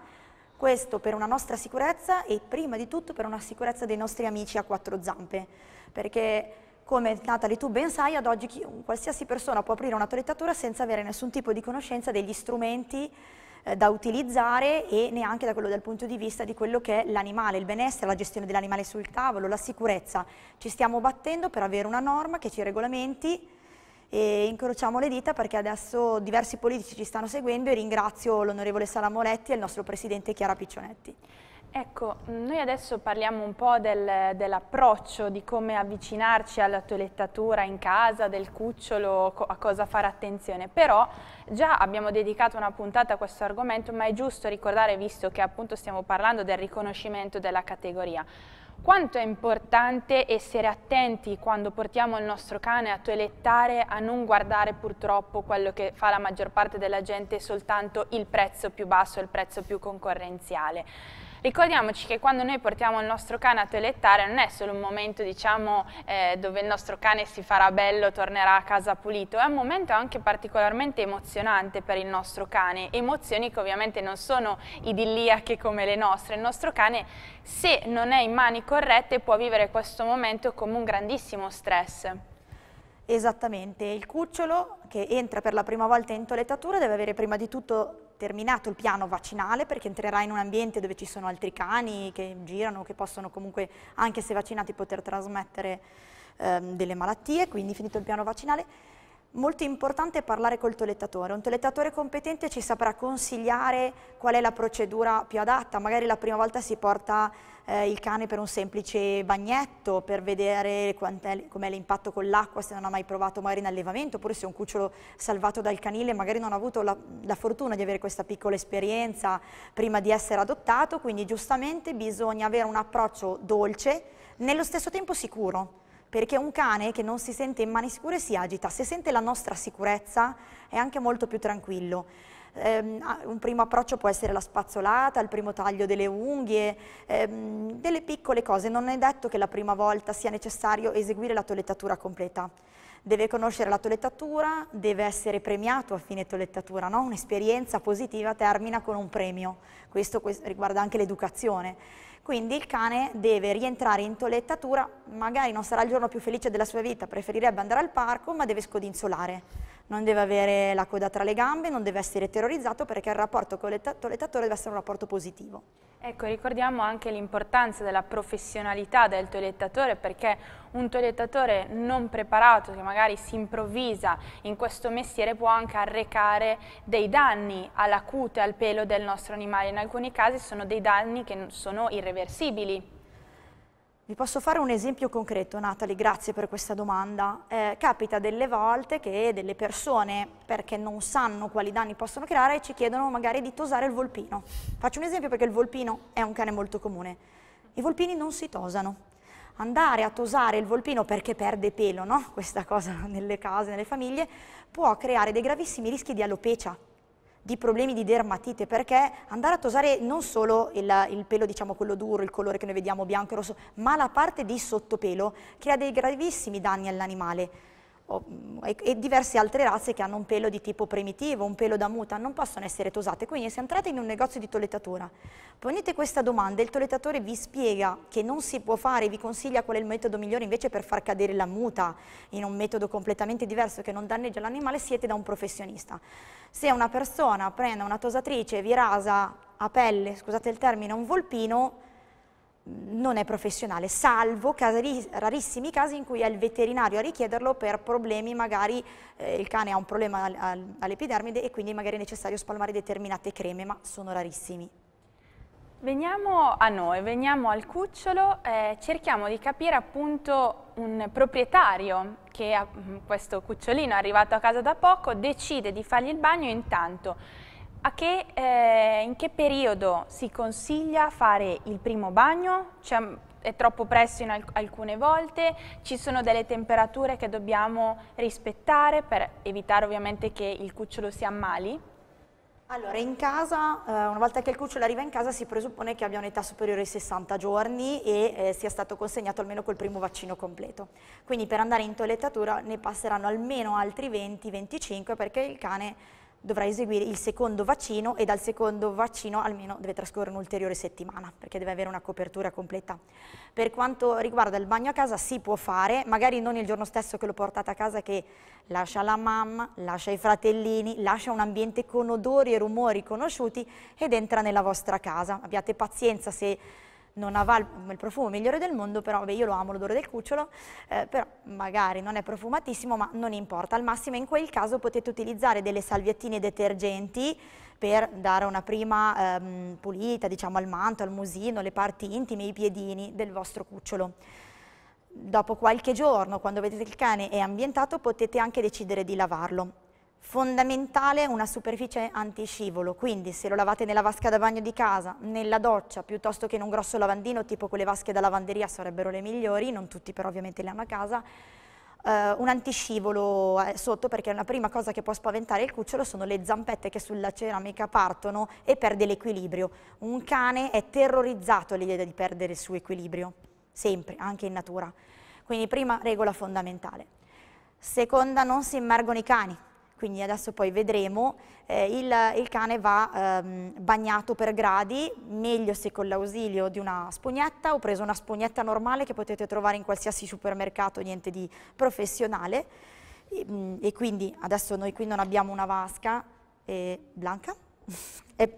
questo per una nostra sicurezza e prima di tutto per una sicurezza dei nostri amici a quattro zampe, perché come Natalie tu ben sai, ad oggi chi, qualsiasi persona può aprire una toilettatura senza avere nessun tipo di conoscenza degli strumenti eh, da utilizzare e neanche da quello dal punto di vista di quello che è l'animale, il benessere, la gestione dell'animale sul tavolo, la sicurezza. Ci stiamo battendo per avere una norma che ci regolamenti e incrociamo le dita perché adesso diversi politici ci stanno seguendo e ringrazio l'onorevole Sara Moletti e il nostro presidente Chiara Piccionetti. Ecco, noi adesso parliamo un po' del, dell'approccio, di come avvicinarci alla toilettatura in casa, del cucciolo, a cosa fare attenzione, però già abbiamo dedicato una puntata a questo argomento, ma è giusto ricordare, visto che appunto stiamo parlando del riconoscimento della categoria, quanto è importante essere attenti quando portiamo il nostro cane a toilettare a non guardare purtroppo quello che fa la maggior parte della gente, soltanto il prezzo più basso, il prezzo più concorrenziale. Ricordiamoci che quando noi portiamo il nostro cane a toilettare non è solo un momento diciamo, eh, dove il nostro cane si farà bello, tornerà a casa pulito, è un momento anche particolarmente emozionante per il nostro cane, emozioni che ovviamente non sono idilliache come le nostre, il nostro cane se non è in mani corrette può vivere questo momento come un grandissimo stress. Esattamente, il cucciolo che entra per la prima volta in toilettatura deve avere prima di tutto terminato il piano vaccinale perché entrerà in un ambiente dove ci sono altri cani che girano, che possono comunque, anche se vaccinati, poter trasmettere ehm, delle malattie, quindi finito il piano vaccinale. Molto importante parlare col toilettatore, un toilettatore competente ci saprà consigliare qual è la procedura più adatta, magari la prima volta si porta eh, il cane per un semplice bagnetto, per vedere com'è l'impatto con l'acqua, se non ha mai provato magari in allevamento, oppure se è un cucciolo salvato dal canile magari non ha avuto la, la fortuna di avere questa piccola esperienza prima di essere adottato, quindi giustamente bisogna avere un approccio dolce, nello stesso tempo sicuro perché un cane che non si sente in mani sicure si agita, se sente la nostra sicurezza è anche molto più tranquillo. Um, un primo approccio può essere la spazzolata, il primo taglio delle unghie, um, delle piccole cose, non è detto che la prima volta sia necessario eseguire la toilettatura completa. Deve conoscere la toilettatura, deve essere premiato a fine toilettatura, no? un'esperienza positiva termina con un premio, questo, questo riguarda anche l'educazione. Quindi il cane deve rientrare in toilettatura, magari non sarà il giorno più felice della sua vita, preferirebbe andare al parco, ma deve scodinzolare. Non deve avere la coda tra le gambe, non deve essere terrorizzato perché il rapporto con il toilettatore deve essere un rapporto positivo. Ecco, ricordiamo anche l'importanza della professionalità del toilettatore perché un toilettatore non preparato che magari si improvvisa in questo mestiere può anche arrecare dei danni alla cute, al pelo del nostro animale. In alcuni casi sono dei danni che sono irreversibili. Vi posso fare un esempio concreto, Natalie, grazie per questa domanda. Eh, capita delle volte che delle persone, perché non sanno quali danni possono creare, ci chiedono magari di tosare il volpino. Faccio un esempio perché il volpino è un cane molto comune. I volpini non si tosano. Andare a tosare il volpino perché perde pelo, no? questa cosa [laughs] nelle case, nelle famiglie, può creare dei gravissimi rischi di alopecia di problemi di dermatite, perché andare a tosare non solo il, il, pelo, diciamo quello duro, il colore che noi vediamo bianco e rosso, ma la parte di sottopelo crea dei gravissimi danni all'animale e, diverse altre razze che hanno un pelo di tipo primitivo, un pelo da muta, non possono essere tosate. Quindi se entrate in un negozio di toilettatura, ponete questa domanda, il toilettatore vi spiega che non si può fare, vi consiglia qual è il metodo migliore invece per far cadere la muta in un metodo completamente diverso che non danneggia l'animale, siete da un professionista. Se una persona prende una tosatrice e vi rasa a pelle, scusate il termine, un volpino, non è professionale, salvo casi, rarissimi casi in cui è il veterinario a richiederlo per problemi, magari eh, il cane ha un problema al, al, all'epidermide e quindi magari è necessario spalmare determinate creme, ma sono rarissimi. Veniamo a noi, veniamo al cucciolo, eh, cerchiamo di capire appunto un proprietario che ha questo cucciolino arrivato a casa da poco, decide di fargli il bagno intanto che, eh, in che periodo si consiglia fare il primo bagno? Cioè, è troppo presto in alc alcune volte? Ci sono delle temperature che dobbiamo rispettare per evitare ovviamente che il cucciolo si ammali? Allora, in casa, eh, una volta che il cucciolo arriva in casa si presuppone che abbia un'età superiore ai 60 giorni e eh, sia stato consegnato almeno col primo vaccino completo. Quindi per andare in toilettatura ne passeranno almeno altri 20-25 perché il cane dovrà eseguire il secondo vaccino e dal secondo vaccino almeno deve trascorrere un'ulteriore settimana perché deve avere una copertura completa. Per quanto riguarda il bagno a casa si può fare, magari non il giorno stesso che lo portate a casa che lascia la mamma, lascia i fratellini, lascia un ambiente con odori e rumori conosciuti ed entra nella vostra casa. Abbiate pazienza se non avrà il, profumo migliore del mondo, però beh, io lo amo l'odore del cucciolo, eh, però magari non è profumatissimo, ma non importa. Al massimo in quel caso potete utilizzare delle salviettine detergenti per dare una prima ehm, pulita, diciamo, al manto, al musino, le parti intime, i piedini del vostro cucciolo. Dopo qualche giorno, quando vedete che il cane è ambientato, potete anche decidere di lavarlo. Fondamentale una superficie antiscivolo, quindi se lo lavate nella vasca da bagno di casa, nella doccia, piuttosto che in un grosso lavandino, tipo quelle vasche da lavanderia sarebbero le migliori, non tutti però ovviamente le hanno a casa, eh, un antiscivolo eh, sotto perché la prima cosa che può spaventare il cucciolo sono le zampette che sulla ceramica partono e perde l'equilibrio. Un cane è terrorizzato all'idea di perdere il suo equilibrio, sempre, anche in natura. Quindi prima regola fondamentale. Seconda, non si immergono i cani quindi adesso poi vedremo, eh, il, il, cane va ehm, bagnato per gradi, meglio se con l'ausilio di una spugnetta, ho preso una spugnetta normale che potete trovare in qualsiasi supermercato, niente di professionale, e, mm, e quindi adesso noi qui non abbiamo una vasca eh, blanca, [laughs] e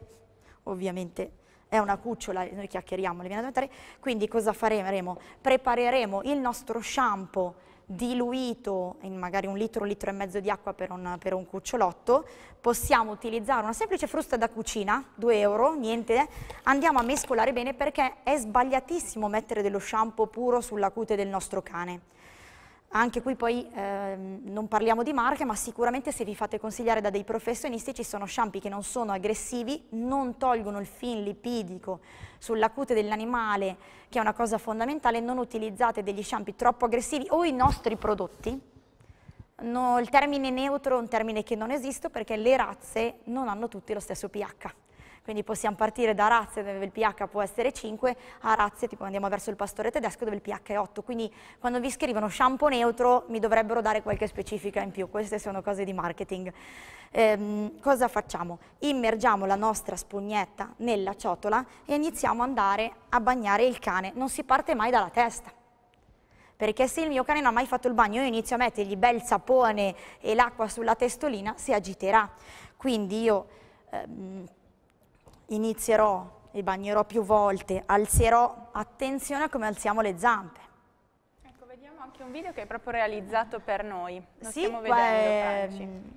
ovviamente è una cucciola, noi chiacchieriamo, le viene da mettere, quindi cosa faremo? Prepareremo il nostro shampoo diluito in magari un litro, un litro e mezzo di acqua per un, per un cucciolotto, possiamo utilizzare una semplice frusta da cucina, 2 euro, niente, andiamo a mescolare bene perché è sbagliatissimo mettere dello shampoo puro sulla cute del nostro cane. Anche qui poi eh, non parliamo di marche, ma sicuramente se vi fate consigliare da dei professionisti ci sono shampoo che non sono aggressivi, non tolgono il fin lipidico sulla cute dell'animale, che è una cosa fondamentale, non utilizzate degli shampoo troppo aggressivi o i nostri prodotti. No, il termine neutro è un termine che non esiste perché le razze non hanno tutte lo stesso pH quindi possiamo partire da razze dove il pH può essere 5 a razze tipo andiamo verso il pastore tedesco dove il pH è 8, quindi quando vi scrivono shampoo neutro mi dovrebbero dare qualche specifica in più, queste sono cose di marketing. Ehm, cosa facciamo? Immergiamo la nostra spugnetta nella ciotola e iniziamo ad andare a bagnare il cane, non si parte mai dalla testa. Perché se il mio cane non ha mai fatto il bagno io inizio a mettergli bel sapone e l'acqua sulla testolina si agiterà. Quindi io ehm, inizierò e bagnerò più volte, alzerò, attenzione a come alziamo le zampe. Ecco, vediamo anche un video che è proprio realizzato per noi, lo sì, stiamo vedendo è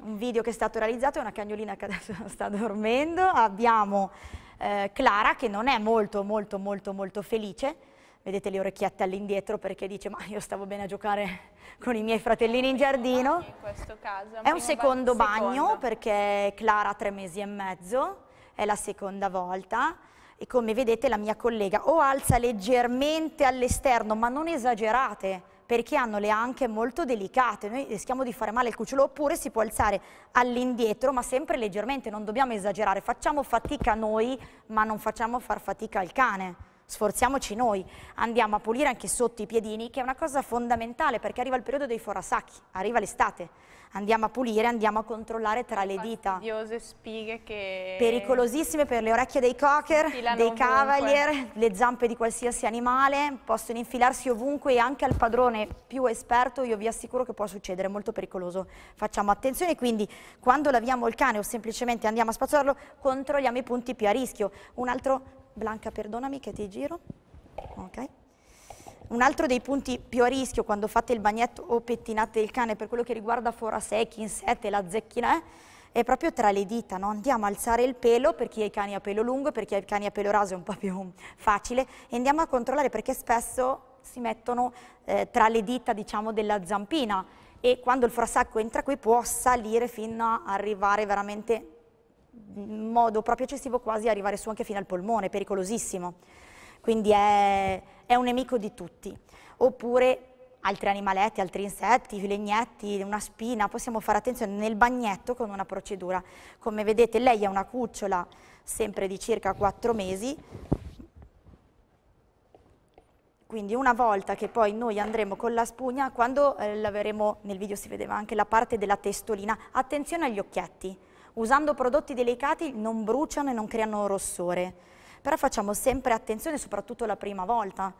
un video che è stato realizzato, è una cagnolina che adesso [laughs] sta dormendo, abbiamo eh, Clara che non è molto molto molto molto felice, vedete le orecchiette all'indietro perché dice ma io stavo bene a giocare [laughs] con i miei fratellini in giardino. In caso, è un secondo bagno secondo. perché Clara ha tre mesi e mezzo, è la seconda volta. E come vedete la mia collega o alza leggermente all'esterno ma non esagerate perché hanno le anche molto delicate, noi rischiamo di fare male il cucciolo oppure si può alzare all'indietro ma sempre leggermente, non dobbiamo esagerare, facciamo fatica noi ma non facciamo far fatica al cane. Sforziamoci noi, andiamo a pulire anche sotto i piedini, che è una cosa fondamentale perché arriva il periodo dei forasacchi, arriva l'estate, andiamo a pulire, andiamo a controllare tra le dita. Fastidiose spighe che... Pericolosissime per le orecchie dei cocker, dei cavalier, le zampe di qualsiasi animale, possono infilarsi ovunque e anche al padrone più esperto io vi assicuro che può succedere, è molto pericoloso. Facciamo attenzione, quindi quando laviamo il cane o semplicemente andiamo a spazzolarlo, controlliamo i punti più a rischio. Un altro Blanca, perdonami che ti giro. Ok. Un altro dei punti più a rischio quando fate il bagnetto o pettinate il cane per quello che riguarda forasecchi, insetti, la zecchina, è proprio tra le dita, no? andiamo a alzare il pelo per chi ha i cani a pelo lungo, per chi ha i cani a pelo raso è un po' più facile e andiamo a controllare perché spesso si mettono eh, tra le dita diciamo della zampina e quando il forasacco entra qui può salire fino a arrivare veramente in modo proprio eccessivo quasi arrivare su anche fino al polmone, pericolosissimo. Quindi è, è un nemico di tutti. Oppure altri animaletti, altri insetti, legnetti, una spina, possiamo fare attenzione nel bagnetto con una procedura. Come vedete lei ha una cucciola sempre di circa 4 mesi, quindi una volta che poi noi andremo con la spugna, quando eh, laveremo, nel video si vedeva anche la parte della testolina, attenzione agli occhietti, usando prodotti delicati non bruciano e non creano rossore, però facciamo sempre attenzione soprattutto la prima volta,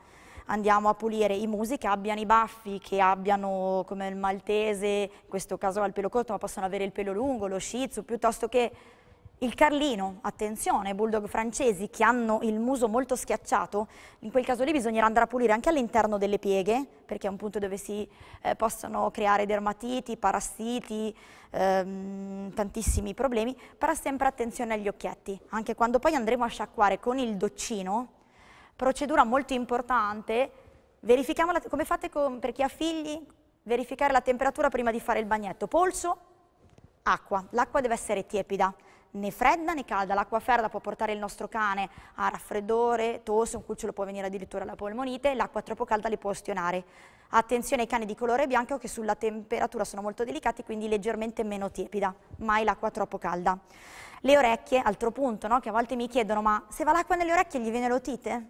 andiamo a pulire i musi che abbiano i baffi, che abbiano come il maltese, in questo caso il pelo corto ma possono avere il pelo lungo, lo shih tzu, piuttosto che il carlino, attenzione, bulldog francesi che hanno il muso molto schiacciato, in quel caso lì bisognerà andare a pulire anche all'interno delle pieghe, perché è un punto dove si eh, possono creare dermatiti, parassiti, ehm, tantissimi problemi, però sempre attenzione agli occhietti, anche quando poi andremo a sciacquare con il doccino, procedura molto importante, verifichiamo la, come fate con, per chi ha figli, verificare la temperatura prima di fare il bagnetto, polso, acqua, l'acqua deve essere tiepida, né fredda né calda, l'acqua fredda può portare il nostro cane a raffreddore, tosse, un cucciolo può venire addirittura alla polmonite, l'acqua troppo calda li può ostionare. Attenzione ai cani di colore bianco che sulla temperatura sono molto delicati, quindi leggermente meno tiepida, mai l'acqua troppo calda. Le orecchie, altro punto, no? che a volte mi chiedono, ma se va l'acqua nelle orecchie gli viene l'otite?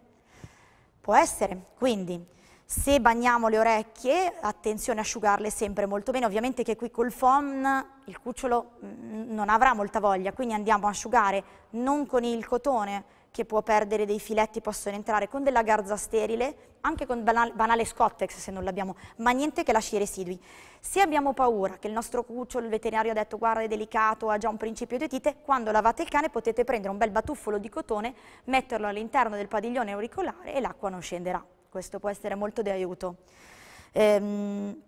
Può essere, quindi se bagniamo le orecchie, attenzione a asciugarle sempre molto bene, ovviamente che qui col foam il cucciolo mm, non avrà molta voglia, quindi andiamo a asciugare non con il cotone che può perdere dei filetti, possono entrare con della garza sterile, anche con banale, banale Scottex se non l'abbiamo, ma niente che lasci residui. Se abbiamo paura che il nostro cucciolo, il veterinario ha detto guarda è delicato, ha già un principio di otite, quando lavate il cane potete prendere un bel batuffolo di cotone, metterlo all'interno del padiglione auricolare e l'acqua non scenderà questo può essere molto di aiuto. Ehm,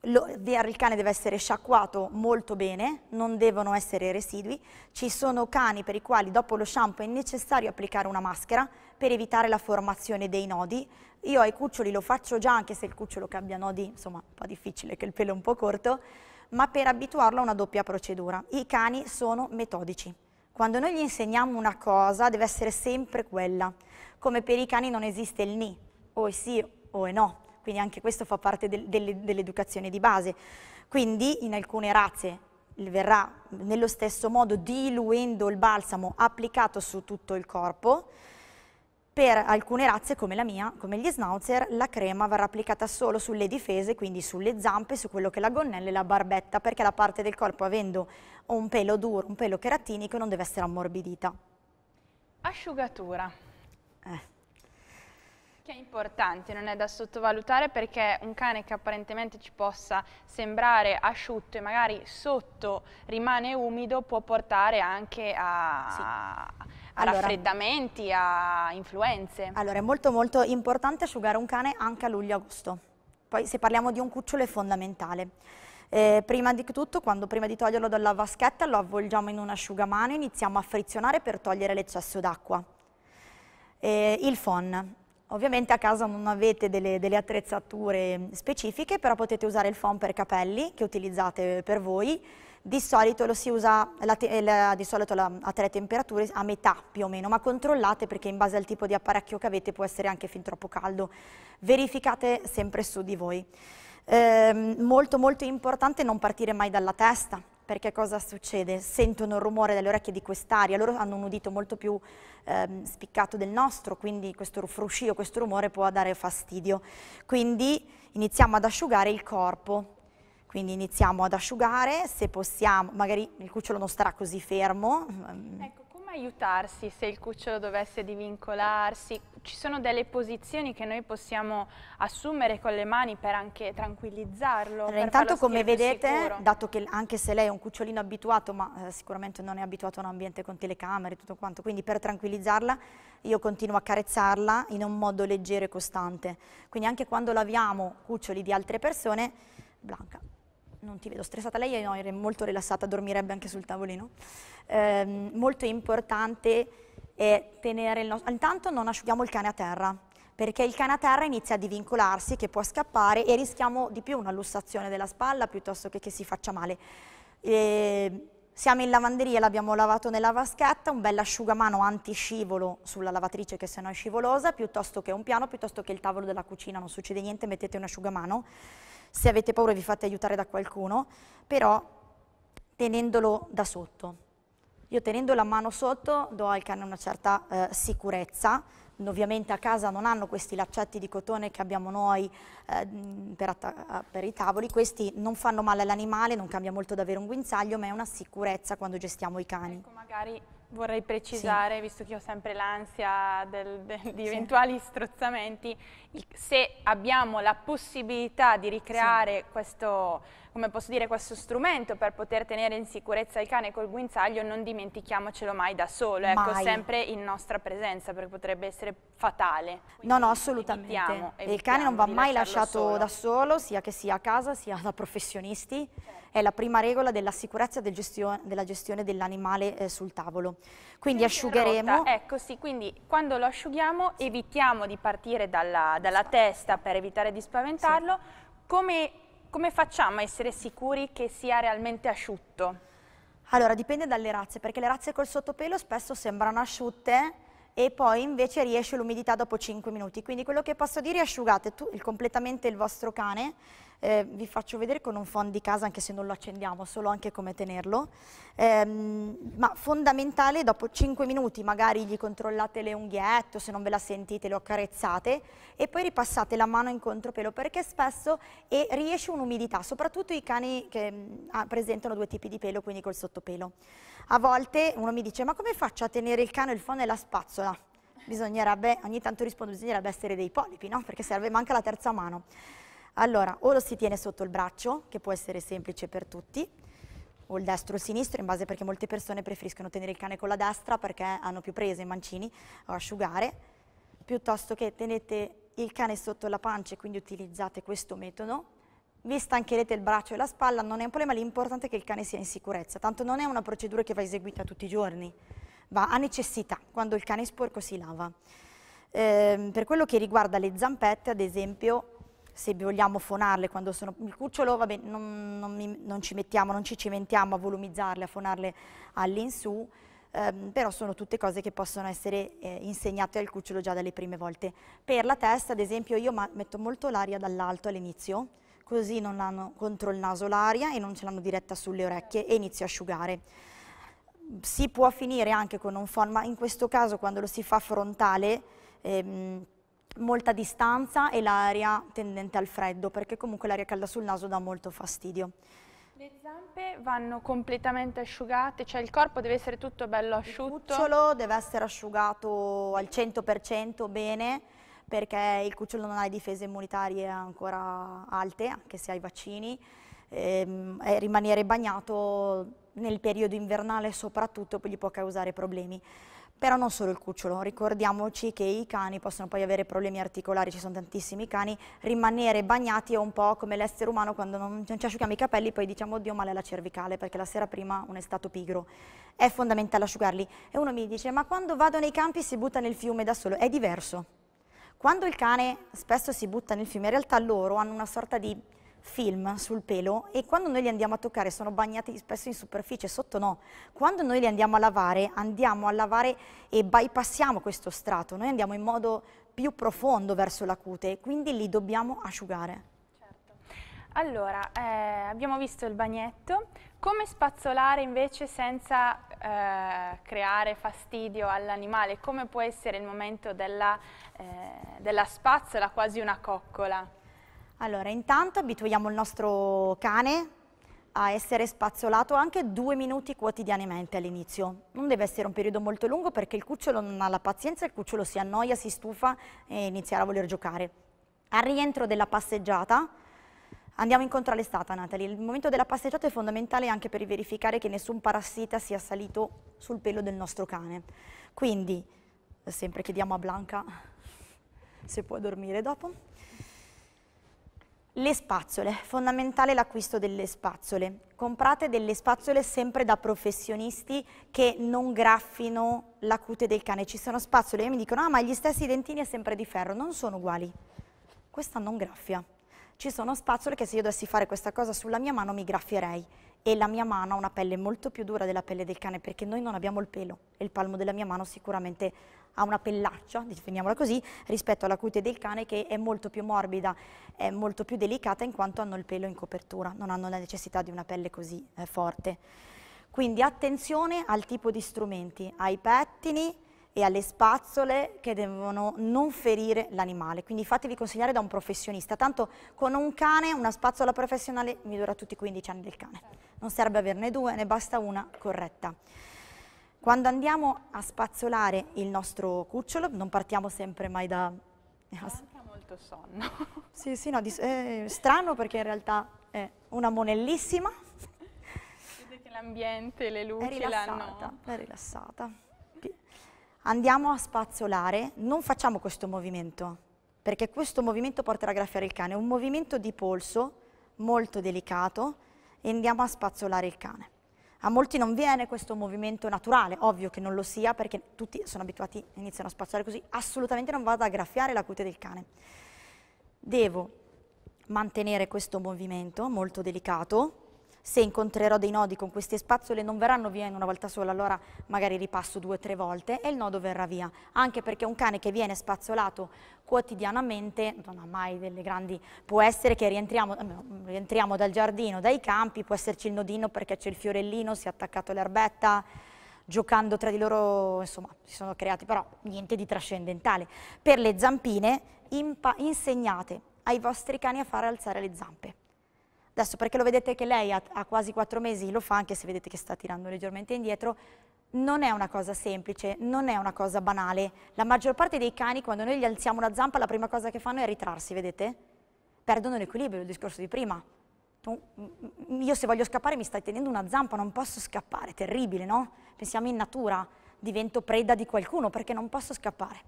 lo, il cane deve essere sciacquato molto bene, non devono essere residui. Ci sono cani per i quali dopo lo shampoo è necessario applicare una maschera per evitare la formazione dei nodi. Io ai cuccioli lo faccio già, anche se il cucciolo che abbia nodi, insomma, un po' difficile che il pelo è un po' corto, ma per abituarlo a una doppia procedura. I cani sono metodici. Quando noi gli insegniamo una cosa deve essere sempre quella. Come per i cani non esiste il ni, o è sì o è no, quindi anche questo fa parte del, dell'educazione di base. Quindi in alcune razze verrà nello stesso modo diluendo il balsamo applicato su tutto il corpo, per alcune razze come la mia, come gli schnauzer, la crema verrà applicata solo sulle difese, quindi sulle zampe, su quello che è la gonnella e la barbetta, perché la parte del corpo, avendo un pelo duro, un pelo keratinico, non deve essere ammorbidita. Asciugatura. Eh. Che è importante, non è da sottovalutare perché un cane che apparentemente ci possa sembrare asciutto e magari sotto rimane umido può portare anche a, sì. a allora, raffreddamenti, a influenze. Allora è molto molto importante asciugare un cane anche a luglio-agosto. Poi se parliamo di un cucciolo è fondamentale. Eh, prima di tutto, quando prima di toglierlo dalla vaschetta, lo avvolgiamo in un asciugamano e iniziamo a frizionare per togliere l'eccesso d'acqua. Eh, il FON, Ovviamente a casa non avete delle, delle, attrezzature specifiche, però potete usare il foam per capelli che utilizzate per voi. Di solito lo si usa la la, di solito la, a tre temperature a metà più o meno, ma controllate perché in base al tipo di apparecchio che avete può essere anche fin troppo caldo. Verificate sempre su di voi. Eh, molto molto importante non partire mai dalla testa, perché cosa succede? Sentono il rumore delle orecchie di quest'aria, loro hanno un udito molto più ehm, spiccato del nostro, quindi questo fruscio, questo rumore può dare fastidio. Quindi iniziamo ad asciugare il corpo, quindi iniziamo ad asciugare, se possiamo, magari il cucciolo non starà così fermo. Ecco, aiutarsi se il cucciolo dovesse divincolarsi? Ci sono delle posizioni che noi possiamo assumere con le mani per anche tranquillizzarlo? Allora, intanto come vedete, sicuro. dato che anche se lei è un cucciolino abituato, ma eh, sicuramente non è abituato a un ambiente con telecamere e tutto quanto, quindi per tranquillizzarla io continuo a carezzarla in un modo leggero e costante. Quindi anche quando laviamo cuccioli di altre persone, Blanca, non ti vedo stressata, lei no, era molto rilassata, dormirebbe anche sul tavolino. Eh, molto importante è tenere il nostro... Intanto non asciughiamo il cane a terra, perché il cane a terra inizia a divincolarsi, che può scappare e rischiamo di più una lussazione della spalla piuttosto che che si faccia male. E Siamo in lavanderia, l'abbiamo lavato nella vaschetta, un bel asciugamano antiscivolo sulla lavatrice che se no è scivolosa, piuttosto che un piano, piuttosto che il tavolo della cucina, non succede niente, mettete un asciugamano. Se avete paura vi fate aiutare da qualcuno, però tenendolo da sotto. Io tenendo la mano sotto do al cane una certa eh, sicurezza, ovviamente a casa non hanno questi laccetti di cotone che abbiamo noi eh, per, per, i tavoli, questi non fanno male all'animale, non cambia molto da avere un guinzaglio, ma è una sicurezza quando gestiamo i cani. Ecco, magari vorrei precisare, sì. visto che ho sempre l'ansia di sì. eventuali strozzamenti, se abbiamo la possibilità di ricreare sì. questo come posso dire, questo strumento per poter tenere in sicurezza il cane col guinzaglio, non dimentichiamocelo mai da solo, ecco, mai. ecco, sempre in nostra presenza, perché potrebbe essere fatale. Quindi no, no, assolutamente. Evitiamo, evitiamo il cane non va mai lasciato solo. da solo, sia che sia a casa, sia da professionisti. Certo. È la prima regola della sicurezza del gestio della gestione dell'animale eh, sul tavolo. Quindi, quindi asciugheremo. Ecco, sì, quindi quando lo asciughiamo evitiamo di partire dalla, dalla testa per evitare di spaventarlo. Sì. Come come facciamo a essere sicuri che sia realmente asciutto? Allora, dipende dalle razze, perché le razze col sottopelo spesso sembrano asciutte e poi invece riesce l'umidità dopo 5 minuti. Quindi quello che posso dire è asciugate tu, il, completamente il vostro cane eh, vi faccio vedere con un phon di casa anche se non lo accendiamo, solo anche come tenerlo, ehm, ma fondamentale dopo 5 minuti magari gli controllate le unghiette o se non ve la sentite lo accarezzate e poi ripassate la mano in contropelo perché spesso e riesce un'umidità, soprattutto i cani che mh, ah, presentano due tipi di pelo, quindi col sottopelo. A volte uno mi dice ma come faccio a tenere il cane, il phon e la spazzola? Bisognerebbe, ogni tanto rispondo, bisognerebbe essere dei polipi, no? Perché serve, manca la terza mano. Allora, o lo si tiene sotto il braccio, che può essere semplice per tutti, o il destro o il sinistro, in base perché molte persone preferiscono tenere il cane con la destra perché hanno più prese mancini o asciugare, piuttosto che tenete il cane sotto la pancia e quindi utilizzate questo metodo. Vi stancherete il braccio e la spalla, non è un problema, l'importante è che il cane sia in sicurezza, tanto non è una procedura che va eseguita tutti i giorni, va a necessità, quando il cane è sporco si lava. Eh, per quello che riguarda le zampette, ad esempio, se vogliamo fonarle quando sono il cucciolo, vabbè, non, non, mi, non ci mettiamo, non ci cimentiamo a volumizzarle, a fonarle all'insù, ehm, però sono tutte cose che possono essere eh, insegnate al cucciolo già dalle prime volte. Per la testa, ad esempio, io metto molto l'aria dall'alto all'inizio, così non hanno contro il naso l'aria e non ce l'hanno diretta sulle orecchie e inizio a asciugare. Si può finire anche con un phon, ma in questo caso quando lo si fa frontale, ehm, molta distanza e l'aria tendente al freddo, perché comunque l'aria calda sul naso dà molto fastidio. Le zampe vanno completamente asciugate, cioè il corpo deve essere tutto bello asciutto? Il cucciolo deve essere asciugato al 100% bene, perché il cucciolo non ha le difese immunitarie ancora alte, anche se ha i vaccini, ehm, e rimanere bagnato nel periodo invernale soprattutto gli può causare problemi. Però non solo il cucciolo, ricordiamoci che i cani possono poi avere problemi articolari, ci sono tantissimi cani, rimanere bagnati è un po' come l'essere umano quando non, non, ci asciughiamo i capelli poi diciamo oddio male alla cervicale perché la sera prima uno è stato pigro. È fondamentale asciugarli e uno mi dice ma quando vado nei campi si butta nel fiume da solo, è diverso. Quando il cane spesso si butta nel fiume in realtà loro hanno una sorta di film sul pelo e quando noi li andiamo a toccare sono bagnati spesso in superficie, sotto no. Quando noi li andiamo a lavare, andiamo a lavare e bypassiamo questo strato, noi andiamo in modo più profondo verso la cute, quindi li dobbiamo asciugare. Certo. Allora, eh, abbiamo visto il bagnetto, come spazzolare invece senza eh, creare fastidio all'animale? Come può essere il momento della, eh, della spazzola, quasi una coccola? Allora, intanto abituiamo il nostro cane a essere spazzolato anche due minuti quotidianamente all'inizio. Non deve essere un periodo molto lungo perché il cucciolo non ha la pazienza, il cucciolo si annoia, si stufa e inizierà a voler giocare. Al rientro della passeggiata andiamo incontro all'estate, Natalie. Il momento della passeggiata è fondamentale anche per verificare che nessun parassita sia salito sul pelo del nostro cane. Quindi, sempre chiediamo a Blanca [laughs] se può dormire dopo. Le spazzole, fondamentale l'acquisto delle spazzole. Comprate delle spazzole sempre da professionisti che non graffino la cute del cane. Ci sono spazzole che mi dicono, ah ma gli stessi dentini è sempre di ferro, non sono uguali. Questa non graffia. Ci sono spazzole che se io dovessi fare questa cosa sulla mia mano mi graffierei e la mia mano ha una pelle molto più dura della pelle del cane perché noi non abbiamo il pelo e il palmo della mia mano sicuramente ha una pellaccia, definiamola così, rispetto alla cute del cane che è molto più morbida, è molto più delicata in quanto hanno il pelo in copertura, non hanno la necessità di una pelle così eh, forte. Quindi attenzione al tipo di strumenti, ai pettini, e alle spazzole che devono non ferire l'animale. Quindi fatevi consigliare da un professionista. Tanto con un cane, una spazzola professionale mi dura tutti i 15 anni del cane. Non serve averne due, ne basta una corretta. Quando andiamo a spazzolare il nostro cucciolo, non partiamo sempre mai da... Manca molto sonno. [laughs] Sì, sì, no, è strano perché in realtà è una monellissima. Vede che l'ambiente, le luci l'hanno... È rilassata andiamo a spazzolare, non facciamo questo movimento, perché questo movimento porterà a graffiare il cane, è un movimento di polso molto delicato e andiamo a spazzolare il cane. A molti non viene questo movimento naturale, ovvio che non lo sia perché tutti sono abituati, iniziano a spazzolare così, assolutamente non vado a graffiare la cute del cane. Devo mantenere questo movimento molto delicato, se incontrerò dei nodi con queste spazzole non verranno via in una volta sola, allora magari ripasso due o tre volte e il nodo verrà via, anche perché un cane che viene spazzolato quotidianamente non ha mai delle grandi, può essere che rientriamo, eh, rientriamo dal giardino, dai campi, può esserci il nodino perché c'è il fiorellino, si è attaccato all'erbetta, giocando tra di loro, insomma, si sono creati, però niente di trascendentale. Per le zampine insegnate ai vostri cani a fare alzare le zampe Adesso perché lo vedete che lei ha, ha quasi quattro mesi, lo fa anche se vedete che sta tirando leggermente indietro, non è una cosa semplice, non è una cosa banale. La maggior parte dei cani quando noi gli alziamo una zampa la prima cosa che fanno è ritrarsi, vedete? Perdono l'equilibrio, il discorso di prima. Io se voglio scappare mi stai tenendo una zampa, non posso scappare, terribile, no? Pensiamo in natura, divento preda di qualcuno perché non posso scappare.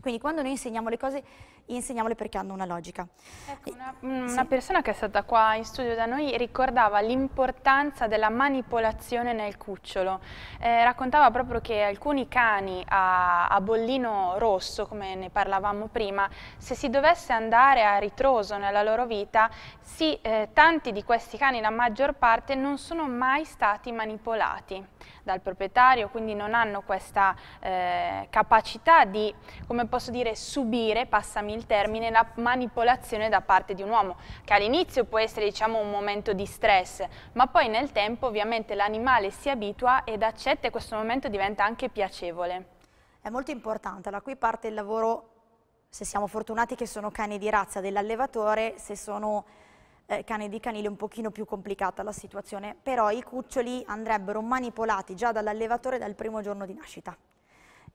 Quindi quando noi insegniamo le cose, insegniamole perché hanno una logica. Ecco, una, una sì. persona che è stata qua in studio da noi ricordava l'importanza della manipolazione nel cucciolo. Eh, raccontava proprio che alcuni cani a, a, bollino rosso, come ne parlavamo prima, se si dovesse andare a ritroso nella loro vita, sì, eh, tanti di questi cani, la maggior parte, non sono mai stati manipolati dal proprietario, quindi non hanno questa eh, capacità di, come posso dire, subire, passami il termine, la manipolazione da parte di un uomo, che all'inizio può essere diciamo un momento di stress, ma poi nel tempo ovviamente l'animale si abitua ed accetta e questo momento diventa anche piacevole. È molto importante, da qui parte il lavoro, se siamo fortunati che sono cani di razza dell'allevatore, se sono eh, cane di canile un pochino più complicata la situazione, però i cuccioli andrebbero manipolati già dall'allevatore dal primo giorno di nascita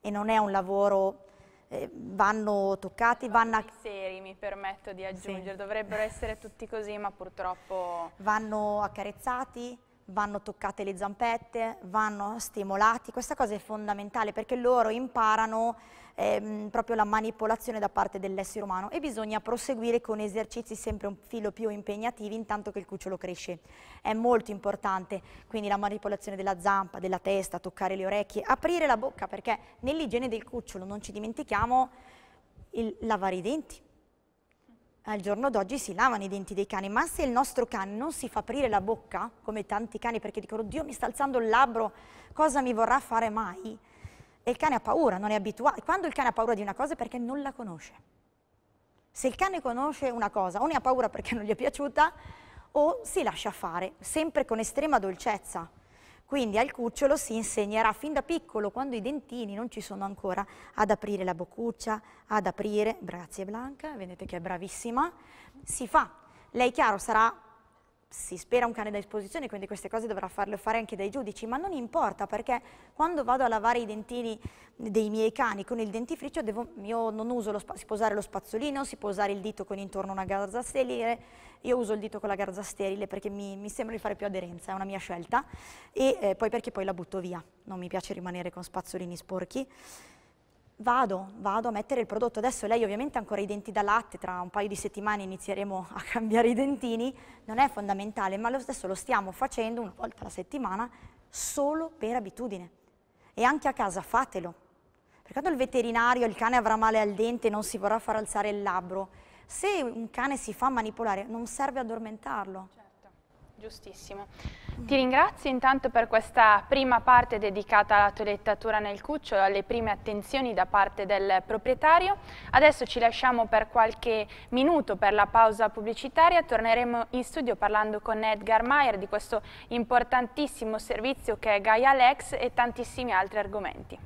e non è un lavoro, eh, vanno toccati, vanno... A... seri mi permetto di aggiungere, sì. dovrebbero essere tutti così ma purtroppo... Vanno accarezzati, vanno toccate le zampette, vanno stimolati, questa cosa è fondamentale perché loro imparano ehm, proprio la manipolazione da parte dell'essere umano e bisogna proseguire con esercizi sempre un filo più impegnativi intanto che il cucciolo cresce. È molto importante, quindi la manipolazione della zampa, della testa, toccare le orecchie, aprire la bocca perché nell'igiene del cucciolo non ci dimentichiamo il lavare i denti. Al giorno d'oggi si lavano i denti dei cani, ma se il nostro cane non si fa aprire la bocca, come tanti cani perché dicono Dio mi sta alzando il labbro, cosa mi vorrà fare mai? E il cane ha paura, non è abituato. Quando il cane ha paura di una cosa è perché non la conosce. Se il cane conosce una cosa, o ne ha paura perché non gli è piaciuta, o si lascia fare, sempre con estrema dolcezza. Quindi al cucciolo si insegnerà fin da piccolo, quando i dentini non ci sono ancora, ad aprire la boccuccia, ad aprire, grazie Blanca, vedete che è bravissima, si fa. Lei chiaro sarà si spera un cane da esposizione, quindi queste cose dovrà farle fare anche dai giudici, ma non importa perché quando vado a lavare i dentini dei miei cani con il dentifricio, devo, io non uso lo si può usare lo spazzolino, si può usare il dito con intorno una garza sterile, io uso il dito con la garza sterile perché mi, mi sembra di fare più aderenza, è una mia scelta, e eh, poi perché poi la butto via, non mi piace rimanere con spazzolini sporchi vado, vado a mettere il prodotto. Adesso lei ovviamente ha ancora i denti da latte, tra un paio di settimane inizieremo a [laughs] cambiare i dentini, non è fondamentale, ma lo stesso lo stiamo facendo una volta alla settimana solo per abitudine. E anche a casa fatelo. Perché quando il veterinario, il cane avrà male al dente e non si vorrà far alzare il labbro, se un cane si fa manipolare non serve addormentarlo. Certo Giustissimo. Ti ringrazio intanto per questa prima parte dedicata alla toilettatura nel cucciolo, alle prime attenzioni da parte del proprietario. Adesso ci lasciamo per qualche minuto per la pausa pubblicitaria, torneremo in studio parlando con Edgar Mayer di questo importantissimo servizio che è Gaia Lex e tantissimi altri argomenti.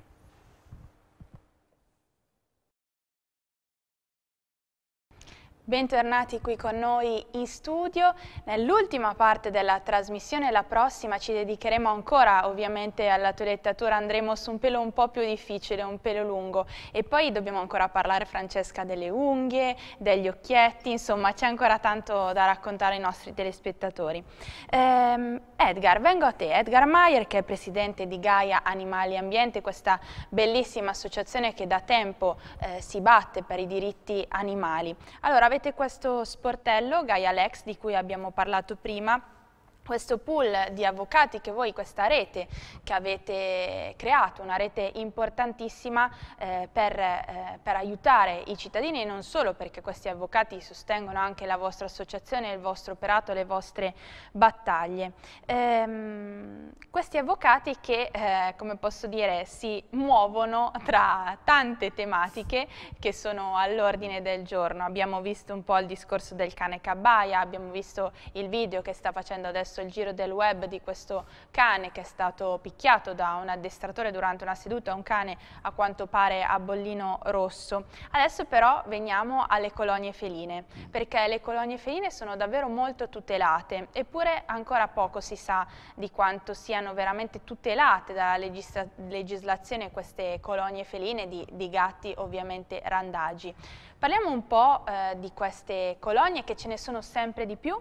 Bentornati qui con noi in studio. Nell'ultima parte della trasmissione, la prossima, ci dedicheremo ancora ovviamente alla toilettatura, andremo su un pelo un po' più difficile, un pelo lungo e poi dobbiamo ancora parlare Francesca delle unghie, degli occhietti, insomma c'è ancora tanto da raccontare ai nostri telespettatori. Ehm, Edgar, vengo a te, Edgar Maier che è presidente di Gaia Animali Ambiente, questa bellissima associazione che da tempo eh, si batte per i diritti animali. Allora, avete questo sportello, Gaia Lex, di cui abbiamo parlato prima, questo pool di avvocati che voi, questa rete che avete creato, una rete importantissima eh, per, eh, per, aiutare i cittadini e non solo perché questi avvocati sostengono anche la vostra associazione, il vostro operato, le vostre battaglie. Ehm, questi avvocati che, eh, come posso dire, si muovono tra tante tematiche che sono all'ordine del giorno. Abbiamo visto un po' il discorso del cane cabbaia, abbiamo visto il video che sta facendo adesso il giro del web di questo cane che è stato picchiato da un addestratore durante una seduta, un cane a quanto pare a bollino rosso. Adesso però veniamo alle colonie feline, perché le colonie feline sono davvero molto tutelate, eppure ancora poco si sa di quanto siano veramente tutelate dalla legisla legislazione queste colonie feline di, di gatti ovviamente randagi. Parliamo un po' eh, di queste colonie che ce ne sono sempre di più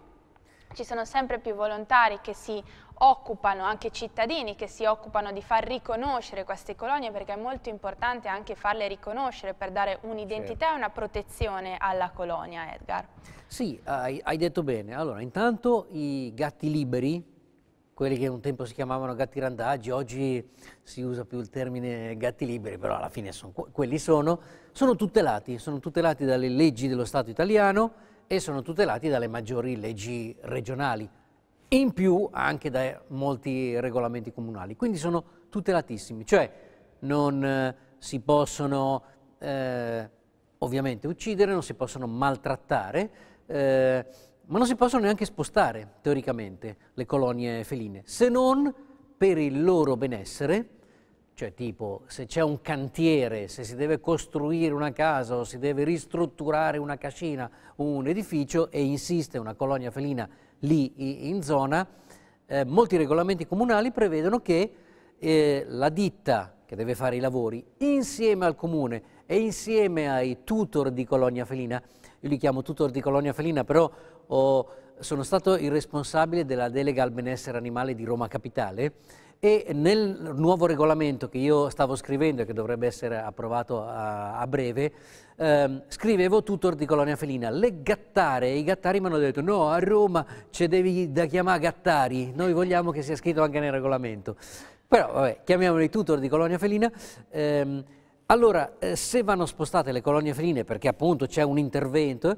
ci sono sempre più volontari che si occupano, anche cittadini che si occupano di far riconoscere queste colonie perché è molto importante anche farle riconoscere per dare un'identità certo. e una protezione alla colonia, Edgar. Sì, hai, hai, detto bene. Allora, intanto i gatti liberi, quelli che un tempo si chiamavano gatti randaggi, oggi si usa più il termine gatti liberi, però alla fine sono, quelli sono, sono tutelati, sono tutelati dalle leggi dello Stato italiano, e sono tutelati dalle maggiori leggi regionali, in più anche da molti regolamenti comunali, quindi sono tutelatissimi, cioè non eh, si possono eh, ovviamente uccidere, non si possono maltrattare, eh, ma non si possono neanche spostare teoricamente le colonie feline, se non per il loro benessere cioè tipo se c'è un cantiere, se si deve costruire una casa o si deve ristrutturare una cascina o un edificio e insiste una colonia felina lì in zona, eh, molti regolamenti comunali prevedono che eh, la ditta che deve fare i lavori insieme al comune e insieme ai tutor di colonia felina, io li chiamo tutor di colonia felina, però ho, sono stato il responsabile della delega al benessere animale di Roma Capitale, e nel nuovo regolamento che io stavo scrivendo e che dovrebbe essere approvato a, a breve, ehm, scrivevo tutor di colonia felina. Le gattare, i gattari mi hanno detto no, a Roma c'è devi da chiamare gattari, noi vogliamo che sia scritto anche nel regolamento. Però vabbè, chiamiamoli tutor di colonia felina. Ehm, allora, eh, se vanno spostate le colonie feline perché appunto c'è un intervento,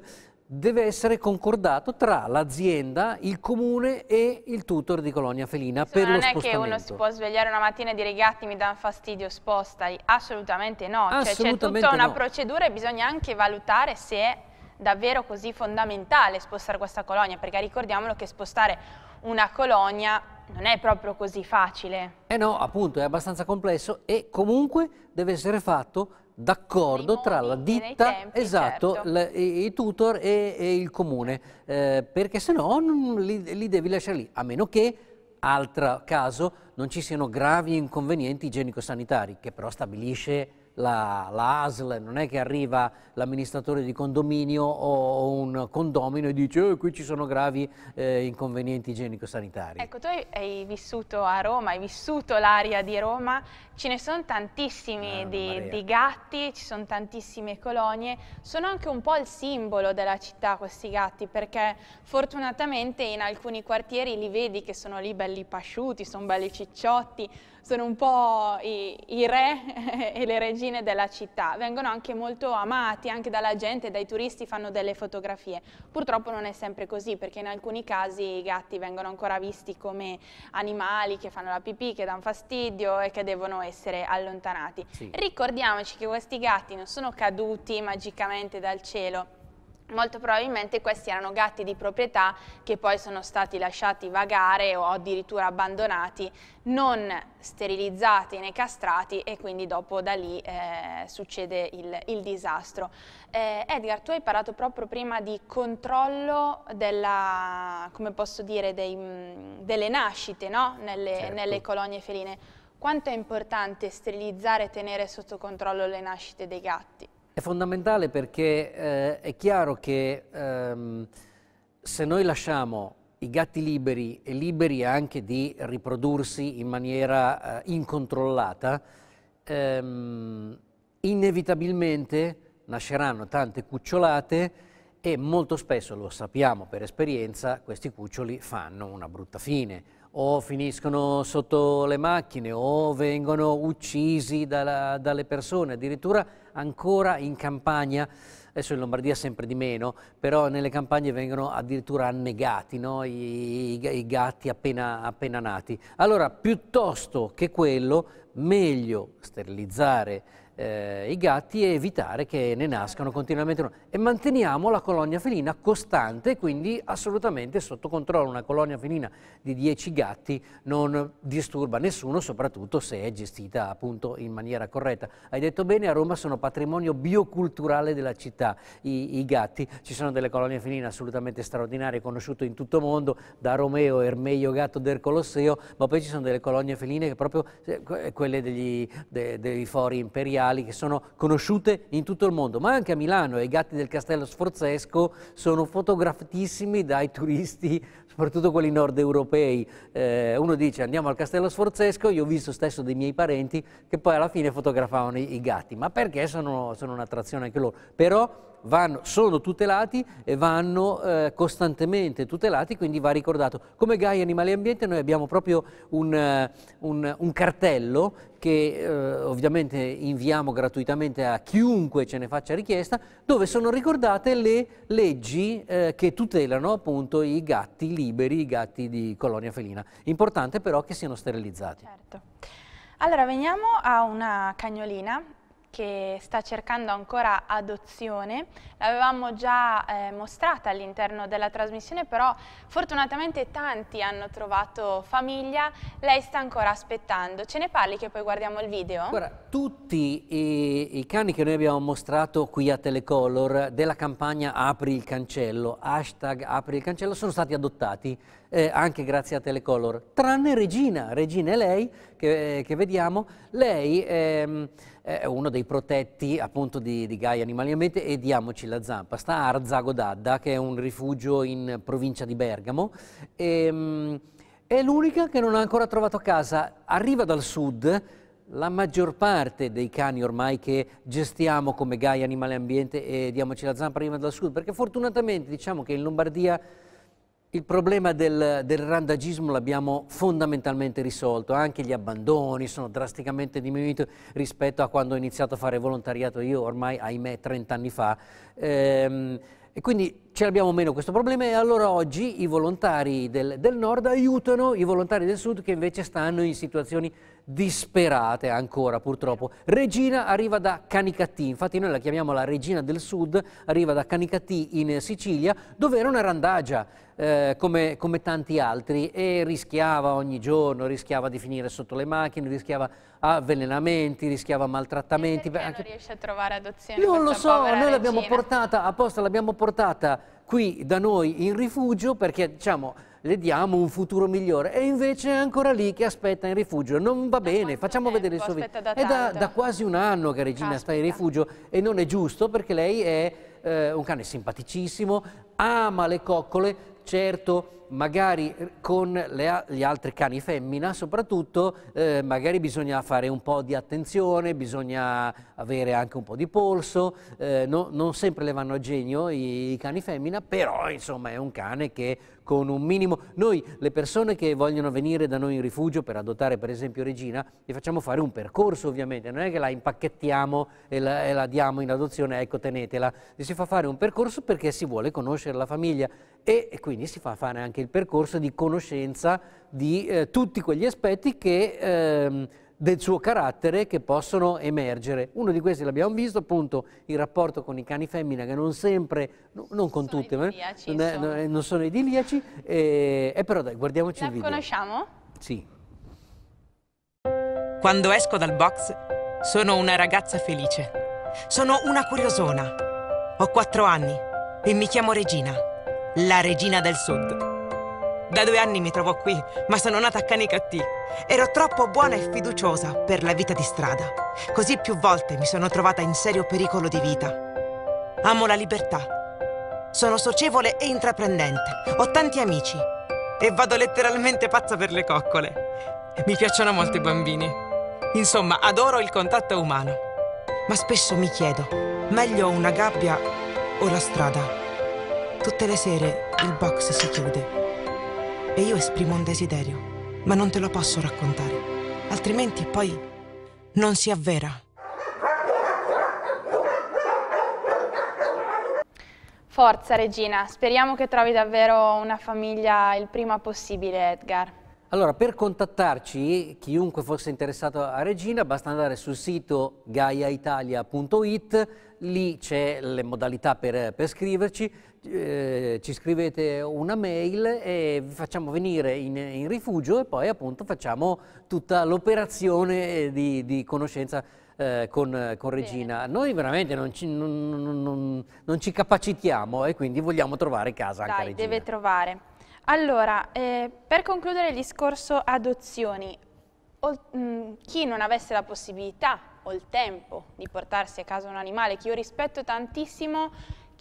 deve essere concordato tra l'azienda, il comune e il tutor di colonia felina Insomma, per lo spostamento. Non è che uno si può svegliare una mattina e dire gatti mi danno fastidio, spostai. Assolutamente no. Assolutamente cioè, c'è tutta una no. procedura e bisogna anche valutare se è davvero così fondamentale spostare questa colonia, perché ricordiamolo che spostare una colonia non è proprio così facile. Eh no, appunto, è abbastanza complesso e comunque deve essere fatto d'accordo tra la ditta, tempi, esatto, certo. i, tutor e, e il comune, eh, perché se no li, li devi lasciare lì, a meno che, altro caso, non ci siano gravi inconvenienti igienico-sanitari, che però stabilisce la, la ASL, non è che arriva l'amministratore di condominio o un condomino e dice oh, qui ci sono gravi eh, inconvenienti igienico-sanitari. Ecco, tu hai vissuto a Roma, hai vissuto l'area di Roma, ce ne sono tantissimi ah, di, di, gatti, ci sono tantissime colonie, sono anche un po' il simbolo della città questi gatti perché fortunatamente in alcuni quartieri li vedi che sono lì belli pasciuti, sono belli cicciotti, sono un po' i, i, re [laughs] e le regine della città, vengono anche molto amati anche dalla gente, dai turisti fanno delle fotografie. Purtroppo non è sempre così perché in alcuni casi i gatti vengono ancora visti come animali che fanno la pipì, che danno fastidio e che devono essere allontanati. Sì. Ricordiamoci che questi gatti non sono caduti magicamente dal cielo, Molto probabilmente questi erano gatti di proprietà che poi sono stati lasciati vagare o addirittura abbandonati, non sterilizzati né castrati e quindi dopo da lì eh, succede il, il disastro. Eh, Edgar, tu hai parlato proprio prima di controllo della, come posso dire, dei, delle nascite no? nelle, certo. nelle colonie feline. Quanto è importante sterilizzare e tenere sotto controllo le nascite dei gatti? È fondamentale perché eh, è chiaro che ehm, se noi lasciamo i gatti liberi e liberi anche di riprodursi in maniera eh, incontrollata, ehm, inevitabilmente nasceranno tante cucciolate e molto spesso, lo sappiamo per esperienza, questi cuccioli fanno una brutta fine o finiscono sotto le macchine o vengono uccisi dalla, dalle persone, addirittura ancora in campagna, adesso in Lombardia sempre di meno, però nelle campagne vengono addirittura annegati no? I, i, i, gatti appena, appena nati. Allora, piuttosto che quello, meglio sterilizzare eh, i gatti e evitare che ne nascano continuamente. E manteniamo la colonia felina costante, quindi assolutamente sotto controllo. Una colonia felina di 10 gatti non disturba nessuno, soprattutto se è gestita appunto in maniera corretta. Hai detto bene, a Roma sono patrimonio bioculturale della città i, i gatti. Ci sono delle colonie feline assolutamente straordinarie, conosciute in tutto il mondo, da Romeo, Ermeio Gatto del Colosseo, ma poi ci sono delle colonie feline che proprio eh, quelle degli, de, dei fori imperiali locali che sono conosciute in tutto il mondo, ma anche a Milano i gatti del Castello Sforzesco sono fotografatissimi dai turisti, soprattutto quelli nord europei. Eh, uno dice andiamo al Castello Sforzesco, io ho visto stesso dei miei parenti che poi alla fine fotografavano i, i gatti, ma perché sono, sono un'attrazione anche loro. Però vanno, sono tutelati e vanno eh, costantemente tutelati, quindi va ricordato. Come Gaia Animali e Ambiente noi abbiamo proprio un, eh, un, un cartello che eh, ovviamente inviamo gratuitamente a chiunque ce ne faccia richiesta, dove sono ricordate le leggi eh, che tutelano appunto i gatti liberi, i gatti di colonia felina. Importante però che siano sterilizzati. Certo. Allora veniamo a una cagnolina che sta cercando ancora adozione, l'avevamo già eh, mostrata all'interno della trasmissione, però fortunatamente tanti hanno trovato famiglia, lei sta ancora aspettando. Ce ne parli che poi guardiamo il video? Guarda, tutti i, i cani che noi abbiamo mostrato qui a Telecolor della campagna Apri il cancello, hashtag Apri il cancello, sono stati adottati eh, anche grazie a Telecolor, tranne Regina. Regina è lei che, che vediamo, lei ehm, è uno dei protetti appunto di, di Gaia Animali Ambiente e diamoci la zampa, sta a Arzago d'Adda che è un rifugio in provincia di Bergamo. E, ehm, è l'unica che non ha ancora trovato casa, arriva dal sud, la maggior parte dei cani ormai che gestiamo come Gaia Animale Ambiente e diamoci la zampa arriva dal sud, perché fortunatamente diciamo che in Lombardia il problema del, del randagismo l'abbiamo fondamentalmente risolto, anche gli abbandoni sono drasticamente diminuiti rispetto a quando ho iniziato a fare volontariato io ormai, ahimè, 30 anni fa. Ehm, e quindi ce l'abbiamo meno questo problema e allora oggi i volontari del, del, nord aiutano i volontari del sud che invece stanno in situazioni disperate ancora purtroppo. Regina arriva da Canicattì, infatti noi la chiamiamo la regina del sud, arriva da Canicattì in Sicilia dove era una randagia eh, come, come, tanti altri e rischiava ogni giorno, rischiava di finire sotto le macchine, rischiava avvelenamenti, rischiava maltrattamenti. Perché anche... non riesce a trovare adozione Non lo so, noi l'abbiamo portata, apposta l'abbiamo portata qui da noi in rifugio perché diciamo le diamo un futuro migliore e invece è ancora lì che aspetta in rifugio. Non va bene, facciamo tempo? vedere il suo video. È da, da, quasi un anno che Regina Caspita. sta in rifugio e non è giusto perché lei è eh, un cane simpaticissimo, ama le coccole, certo magari con le, gli altri cani femmina soprattutto eh, magari bisogna fare un po' di attenzione, bisogna avere anche un po' di polso, eh, no, non sempre le vanno a genio i, i cani femmina, però insomma è un cane che con un minimo... Noi, le persone che vogliono venire da noi in rifugio per adottare per esempio Regina, gli facciamo fare un percorso ovviamente, non è che la impacchettiamo e la, e la diamo in adozione, ecco tenetela, si fa fare un percorso perché si vuole conoscere la famiglia e, e quindi si fa fare anche il percorso di conoscenza di eh, tutti quegli aspetti che... Eh, del suo carattere che possono emergere. Uno di questi l'abbiamo visto, appunto, il rapporto con i cani femmina che non sempre, non con tutti, ma non, è, non, sono idilliaci, e, e però dai, guardiamoci La il video. La conosciamo? Sì. Quando esco dal box sono una ragazza felice. Sono una curiosona. Ho quattro anni e mi chiamo Regina, la regina del sud. Da due anni mi trovo qui, ma sono nata a Canicattì. Ero troppo buona e fiduciosa per la vita di strada. Così più volte mi sono trovata in serio pericolo di vita. Amo la libertà. Sono socievole e intraprendente. Ho tanti amici. E vado letteralmente pazza per le coccole. Mi piacciono molto i bambini. Insomma, adoro il contatto umano. Ma spesso mi chiedo, meglio una gabbia o la strada? Tutte le sere il box si chiude e io esprimo un desiderio, ma non te lo posso raccontare, altrimenti poi non si avvera. Forza Regina, speriamo che trovi davvero una famiglia il prima possibile Edgar. Allora, per contattarci, chiunque fosse interessato a Regina, basta andare sul sito gaiaitalia.it, lì c'è le modalità per, per scriverci, eh, ci scrivete una mail e vi facciamo venire in, in rifugio e poi appunto facciamo tutta l'operazione di, di, conoscenza eh, con, con, Regina. Bene. Noi veramente non ci, non, non, non ci, capacitiamo e quindi vogliamo trovare casa Dai, anche a Regina. deve trovare. Allora, eh, per concludere il discorso adozioni, o, mh, mm, chi non avesse la possibilità o il tempo di portarsi a casa un animale, che io rispetto tantissimo,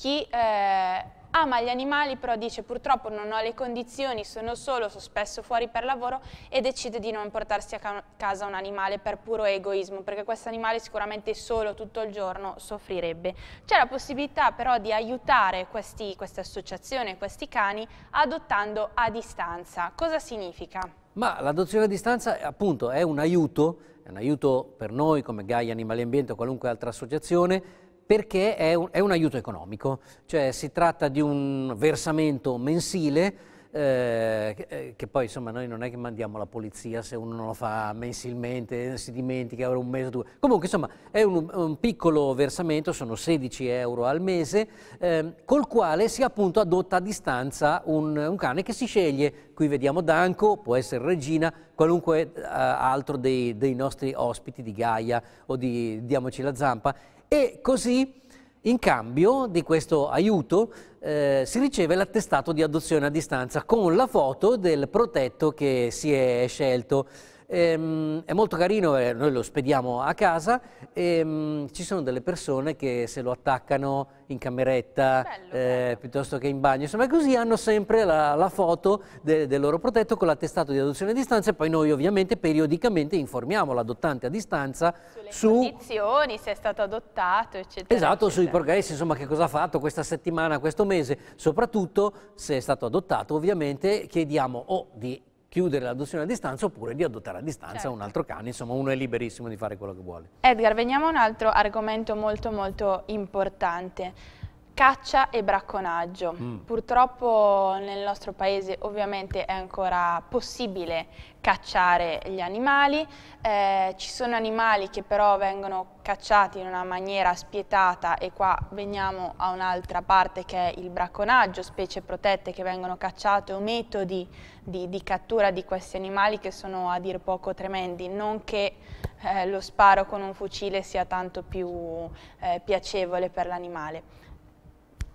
chi eh, ama gli animali però dice purtroppo non ho le condizioni, sono solo, sono spesso fuori per lavoro e decide di non portarsi a ca casa un animale per puro egoismo perché questo animale sicuramente solo tutto il giorno soffrirebbe. C'è la possibilità però di aiutare questi, queste associazioni, questi cani adottando a distanza. Cosa significa? Ma l'adozione a distanza appunto è un aiuto, è un aiuto per noi come Gaia Animali Ambiente o qualunque altra associazione perché è un, è un, aiuto economico, cioè si tratta di un versamento mensile eh, che, eh, che, poi insomma noi non è che mandiamo la polizia se uno non lo fa mensilmente, si dimentica un mese o due. Comunque insomma è un, un piccolo versamento, sono 16 euro al mese, eh, col quale si appunto adotta a distanza un, un, cane che si sceglie, qui vediamo Danco, può essere Regina, qualunque eh, altro dei, dei, nostri ospiti di Gaia o di Diamoci la Zampa e così in cambio di questo aiuto eh, si riceve l'attestato di adozione a distanza con la foto del protetto che si è scelto. Ehm, è molto carino, eh, noi lo spediamo a casa ehm, ci sono delle persone che se lo attaccano in cameretta bello, eh, bello. piuttosto che in bagno, insomma così hanno sempre la, la foto de, del loro protetto con l'attestato di adozione a distanza e poi noi ovviamente periodicamente informiamo l'adottante a distanza sulle su... condizioni, se è stato adottato, eccetera. Esatto, eccetera. sui progressi, insomma che cosa ha fatto questa settimana, questo mese, soprattutto se è stato adottato ovviamente chiediamo o di chiudere l'adozione a distanza oppure di adottare a distanza certo. un altro cane, insomma uno è liberissimo di fare quello che vuole. Edgar, veniamo a un altro argomento molto molto importante. Caccia e bracconaggio. Mm. Purtroppo nel nostro paese ovviamente è ancora possibile cacciare gli animali, eh, ci sono animali che però vengono cacciati in una maniera spietata e qua veniamo a un'altra parte che è il bracconaggio, specie protette che vengono cacciate o metodi di, di cattura di questi animali che sono a dir poco tremendi, non che eh, lo sparo con un fucile sia tanto più eh, piacevole per l'animale.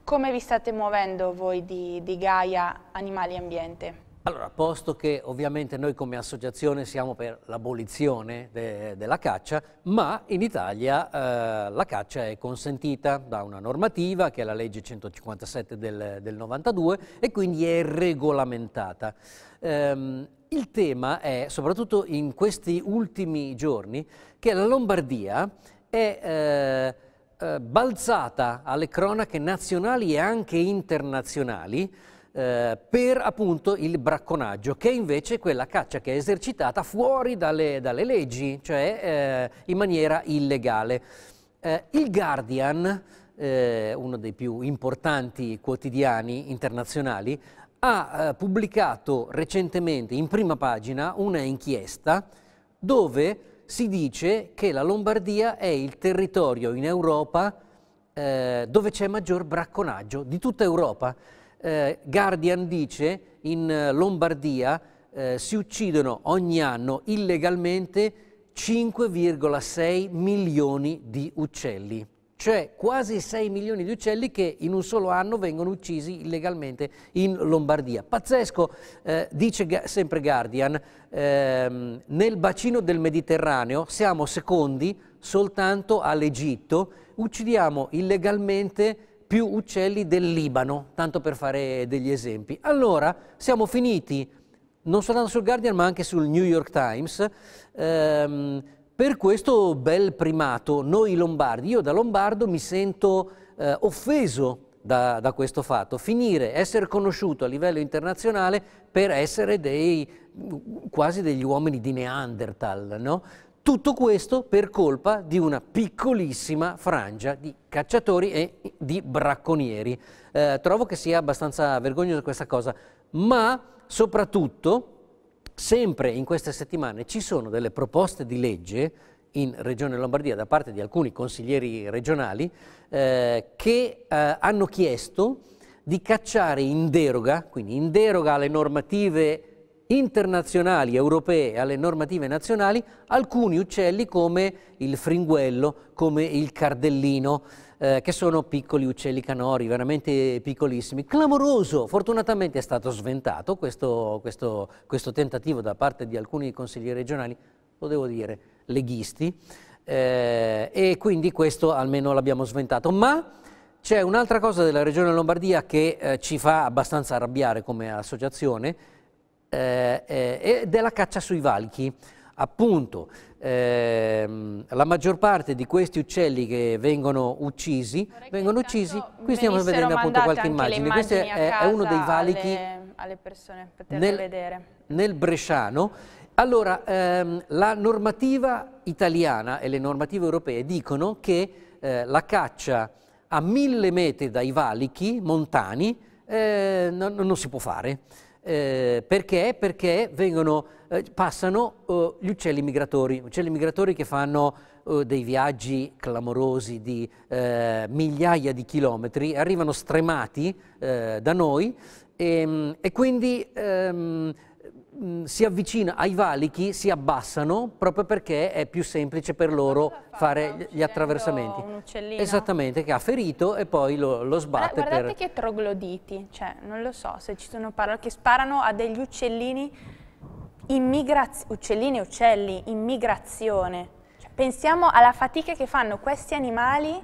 Come vi state muovendo voi di, di Gaia Animali Ambiente? Allora, posto che ovviamente noi come associazione siamo per l'abolizione de della caccia, ma in Italia eh, la caccia è consentita da una normativa che è la legge 157 del, del 92 e quindi è regolamentata. Um, il tema è, soprattutto in questi ultimi giorni, che la Lombardia è eh, eh, balzata alle cronache nazionali e anche internazionali eh, per appunto il bracconaggio, che è invece quella caccia che è esercitata fuori dalle, dalle leggi, cioè eh, in maniera illegale. Eh, il Guardian, eh, uno dei più importanti quotidiani internazionali, ha eh, pubblicato recentemente in prima pagina una inchiesta dove si dice che la Lombardia è il territorio in Europa eh, dove c'è maggior bracconaggio di tutta Europa. Eh, Guardian dice in Lombardia eh, si uccidono ogni anno illegalmente 5,6 milioni di uccelli cioè quasi 6 milioni di uccelli che in un solo anno vengono uccisi illegalmente in Lombardia. Pazzesco, eh, dice sempre Guardian, ehm, nel bacino del Mediterraneo siamo secondi soltanto all'Egitto, uccidiamo illegalmente più uccelli del Libano, tanto per fare degli esempi. Allora siamo finiti non soltanto sul Guardian ma anche sul New York Times, ehm, per questo bel primato, noi lombardi, io da lombardo mi sento eh, offeso da, da, questo fatto, finire, essere conosciuto a livello internazionale per essere dei, quasi degli uomini di Neanderthal, no? Tutto questo per colpa di una piccolissima frangia di cacciatori e di bracconieri. Eh, trovo che sia abbastanza vergognosa questa cosa, ma soprattutto sempre in queste settimane ci sono delle proposte di legge in Regione Lombardia da parte di alcuni consiglieri regionali eh, che eh, hanno chiesto di cacciare in deroga, quindi in deroga alle normative internazionali, europee e alle normative nazionali, alcuni uccelli come il fringuello, come il cardellino eh, che sono piccoli uccelli canori, veramente piccolissimi. Clamoroso! Fortunatamente è stato sventato questo, questo, questo tentativo da parte di alcuni consiglieri regionali, lo devo dire, leghisti, eh, e quindi questo almeno l'abbiamo sventato. Ma c'è un'altra cosa della Regione Lombardia che eh, ci fa abbastanza arrabbiare come associazione, eh, eh, ed è la caccia sui valichi. Appunto, ehm, la maggior parte di questi uccelli che vengono uccisi, vengono uccisi, qui stiamo vedendo appunto qualche immagine, questo è, è, uno dei valichi alle, alle persone, nel, vedere. nel Bresciano. Allora, ehm, la normativa italiana e le normative europee dicono che eh, la caccia a mille metri dai valichi montani eh, non, non si può fare. Eh, perché? Perché vengono, eh, passano uh, gli uccelli migratori, uccelli migratori che fanno uh, dei viaggi clamorosi di uh, migliaia di chilometri, arrivano stremati da noi e, ehm, e quindi um, Mm, si avvicina ai valichi, si abbassano proprio perché è più semplice per loro fare gli attraversamenti. Un uccellino. Esattamente, che ha ferito e poi lo, lo sbatte. Guardate per... che trogloditi, cioè non lo so se ci sono parole che sparano a degli uccellini, uccellini e uccelli, in migrazione. Cioè, pensiamo alla fatica che fanno questi animali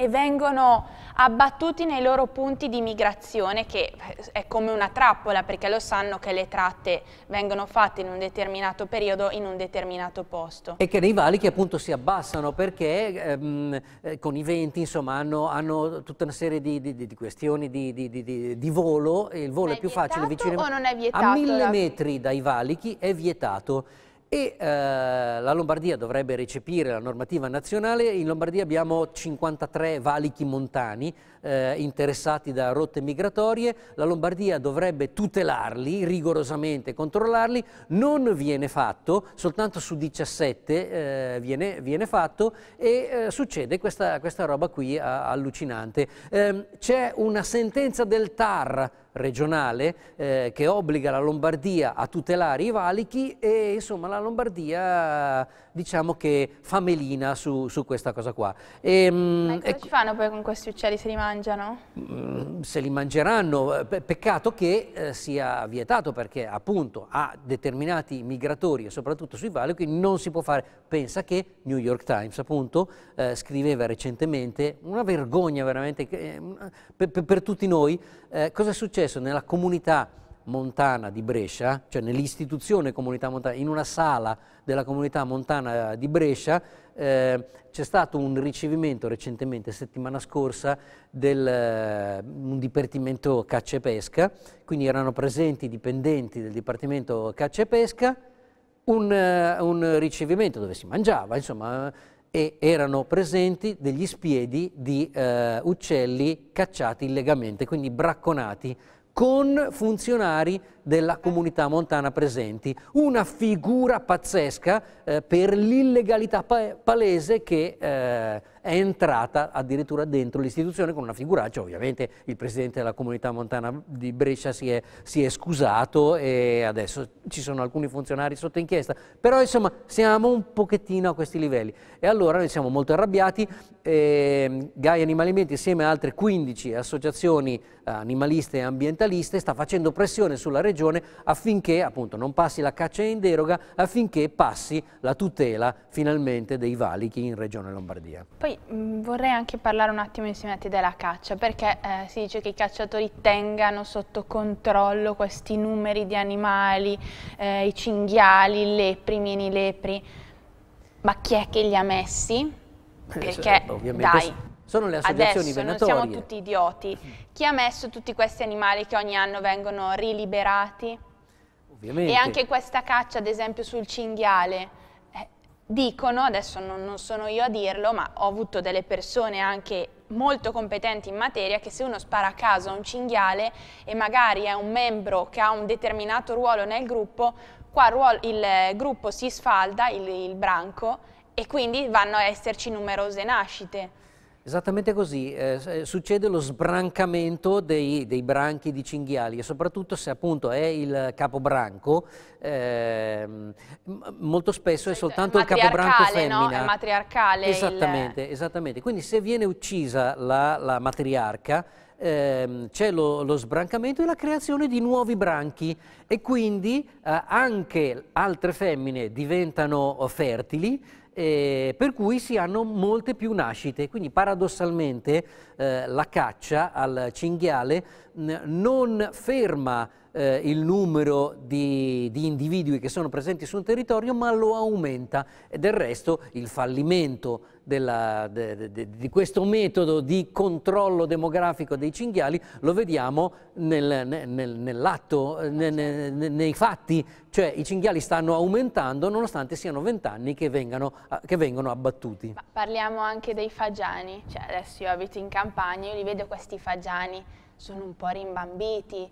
e vengono abbattuti nei loro punti di migrazione che è come una trappola perché lo sanno che le tratte vengono fatte in un determinato periodo in un determinato posto. E che nei valichi appunto si abbassano perché ehm, eh, con i venti insomma hanno, hanno, tutta una serie di, di, di questioni di, di, volo e il volo è, è più facile vicino o non è vietato a mille metri dai valichi è vietato e eh, la Lombardia dovrebbe recepire la normativa nazionale. In Lombardia abbiamo 53 valichi montani eh, interessati da rotte migratorie, la Lombardia dovrebbe tutelarli, rigorosamente controllarli, non viene fatto, soltanto su 17 eh, viene, viene, fatto e eh, succede questa, questa, roba qui allucinante. Ehm, c'è una sentenza del TAR regionale eh, che obbliga la Lombardia a tutelare i valichi e insomma la Lombardia diciamo che fa melina su, su questa cosa qua. E, mm, Ma cosa ci fanno poi con questi uccelli se li mangiano? Mm, se li mangeranno, peccato che eh, sia vietato perché appunto a determinati migratori e soprattutto sui valichi non si può fare. Pensa che New York Times appunto eh, scriveva recentemente una vergogna veramente eh, per, per, per, tutti noi, eh, cosa è successo nella comunità montana di Brescia, cioè nell'istituzione comunità montana, in una sala della comunità montana di Brescia, eh, c'è stato un ricevimento recentemente, settimana scorsa, del eh, un dipartimento caccia e pesca, quindi erano presenti dipendenti del dipartimento caccia e pesca, un, uh, un ricevimento dove si mangiava, insomma, e erano presenti degli spiedi di uh, uccelli cacciati illegalmente, quindi bracconati con funzionari della comunità montana presenti. Una figura pazzesca eh, per l'illegalità pa palese che eh, è entrata addirittura dentro l'istituzione con una figuraccia. Ovviamente il presidente della comunità montana di Brescia si è, si è scusato e adesso ci sono alcuni funzionari sotto inchiesta. Però insomma siamo un pochettino a questi livelli. E allora noi siamo molto arrabbiati. Eh, Gaia Animali Ambiente insieme a altre 15 associazioni animaliste e ambientaliste sta facendo pressione sulla regione affinché appunto non passi la caccia in deroga, affinché passi la tutela finalmente dei valichi in regione Lombardia. Poi mh, vorrei anche parlare un attimo insieme a te della caccia, perché eh, si dice che i cacciatori tengano sotto controllo questi numeri di animali, eh, i cinghiali, i lepri, i mini lepri, ma chi è che li ha messi? Eh, perché, eh, dai, sono le associazioni Adesso venatorie. non siamo tutti idioti. Chi ha messo tutti questi animali che ogni anno vengono riliberati? Ovviamente. E anche questa caccia, ad esempio, sul cinghiale. Eh, dicono, adesso non, non sono io a dirlo, ma ho avuto delle persone anche molto competenti in materia che se uno spara a caso a un cinghiale e magari è un membro che ha un determinato ruolo nel gruppo, qua il gruppo si sfalda, il, il branco, e quindi vanno a esserci numerose nascite. Esattamente così, eh, eh, succede lo sbrancamento dei, dei, branchi di cinghiali e soprattutto se appunto è il capobranco, eh, molto spesso è soltanto il capobranco femmina. No? È matriarcale. Esattamente, il... esattamente. Quindi se viene uccisa la, la matriarca, ehm, c'è lo, lo, sbrancamento e la creazione di nuovi branchi e quindi eh, anche altre femmine diventano fertili eh, per cui si hanno molte più nascite. Quindi paradossalmente eh, la caccia al cinghiale non ferma eh, il numero di, di, individui che sono presenti su un territorio, ma lo aumenta. E del resto il fallimento della, de, de, di questo metodo di controllo demografico dei cinghiali lo vediamo nel, nel, nell'atto, ne, ne, nei fatti, cioè i cinghiali stanno aumentando nonostante siano vent'anni che, che vengono abbattuti. Ma parliamo anche dei fagiani, cioè adesso io abito in campagna, io li vedo questi fagiani, sono un po' rimbambiti,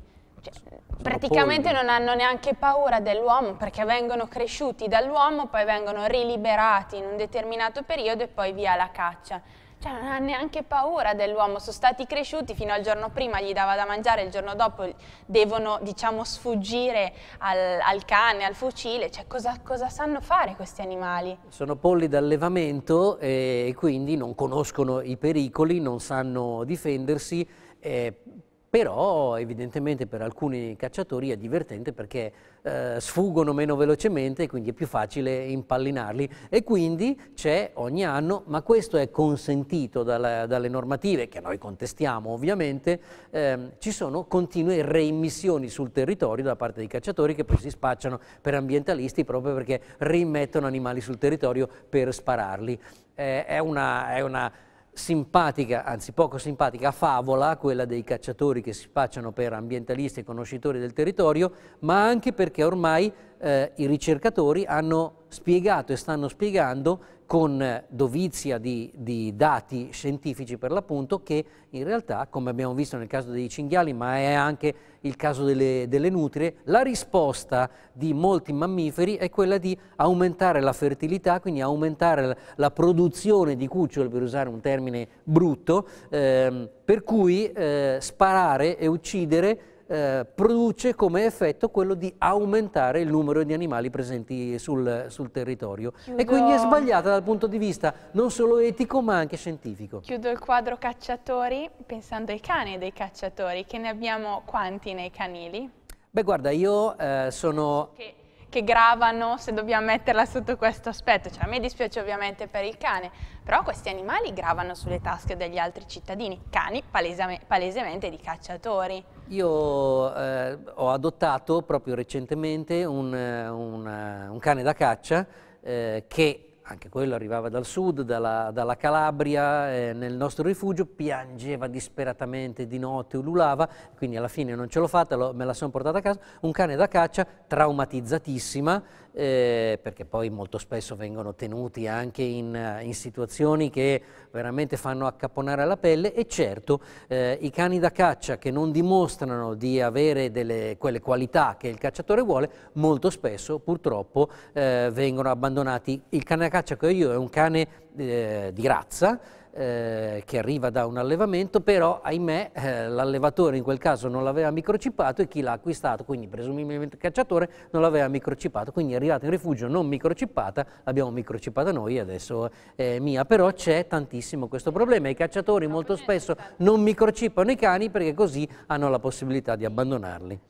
cioè, praticamente non hanno neanche paura dell'uomo perché vengono cresciuti dall'uomo, poi vengono riliberati in un determinato periodo e poi via la caccia. Cioè non ha neanche paura dell'uomo, sono stati cresciuti fino al giorno prima, gli dava da mangiare, il giorno dopo devono diciamo sfuggire al, al cane, al fucile, cioè cosa, cosa, sanno fare questi animali? Sono polli d'allevamento e quindi non conoscono i pericoli, non sanno difendersi, eh, però evidentemente per alcuni cacciatori è divertente perché eh, sfuggono meno velocemente quindi è più facile impallinarli e quindi c'è ogni anno, ma questo è consentito dalla, dalle normative che noi contestiamo ovviamente, ehm, ci sono continue reimmissioni sul territorio da parte dei cacciatori che poi si spacciano per ambientalisti proprio perché rimettono animali sul territorio per spararli. Eh, è una, è una simpatica, anzi poco simpatica favola, quella dei cacciatori che si spacciano per ambientalisti e conoscitori del territorio, ma anche perché ormai eh, i ricercatori hanno spiegato e stanno spiegando con dovizia di, di dati scientifici per l'appunto che in realtà, come abbiamo visto nel caso dei cinghiali, ma è anche il caso delle, delle nutrie, la risposta di molti mammiferi è quella di aumentare la fertilità, quindi aumentare la, la produzione di cuccioli, per usare un termine brutto, ehm, per cui eh, sparare e uccidere eh, produce come effetto quello di aumentare il numero di animali presenti sul, sul territorio Chiudo... e quindi è sbagliata dal punto di vista non solo etico ma anche scientifico. Chiudo il quadro cacciatori pensando ai cani dei cacciatori, che ne abbiamo quanti nei canili? Beh guarda io eh, sono... Che che gravano, se dobbiamo metterla sotto questo aspetto. Cioè, a me dispiace ovviamente per il cane, però questi animali gravano sulle tasche degli altri cittadini, cani palesemente di cacciatori. Io eh, ho adottato proprio recentemente un, un, un cane da caccia eh, che anche quello arrivava dal sud, dalla, dalla Calabria, eh, nel nostro rifugio, piangeva disperatamente di notte, ululava, quindi alla fine non ce l'ho fatta, lo, me la sono portata a casa, un cane da caccia traumatizzatissima, eh, perché poi molto spesso vengono tenuti anche in, in, situazioni che veramente fanno accapponare la pelle e certo eh, i cani da caccia che non dimostrano di avere delle, quelle qualità che il cacciatore vuole, molto spesso purtroppo eh, vengono abbandonati. Il cane da caccia che ho io è un cane eh, di razza, eh, che arriva da un allevamento, però ahimè eh, l'allevatore in quel caso non l'aveva microchipato e chi l'ha acquistato, quindi presumibilmente il cacciatore, non l'aveva microchipato, quindi è arrivata in rifugio non microchipata, l'abbiamo microchipata noi e adesso è mia, però c'è tantissimo questo problema, i cacciatori molto spesso non microchipano i cani perché così hanno la possibilità di abbandonarli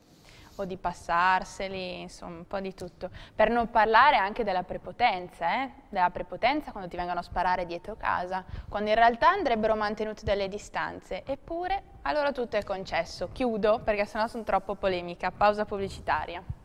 o di passarseli, insomma un po' di tutto. Per non parlare anche della prepotenza, eh? della prepotenza quando ti vengono a sparare dietro casa, quando in realtà andrebbero mantenute delle distanze, eppure allora tutto è concesso. Chiudo perché sennò sono troppo polemica, pausa pubblicitaria.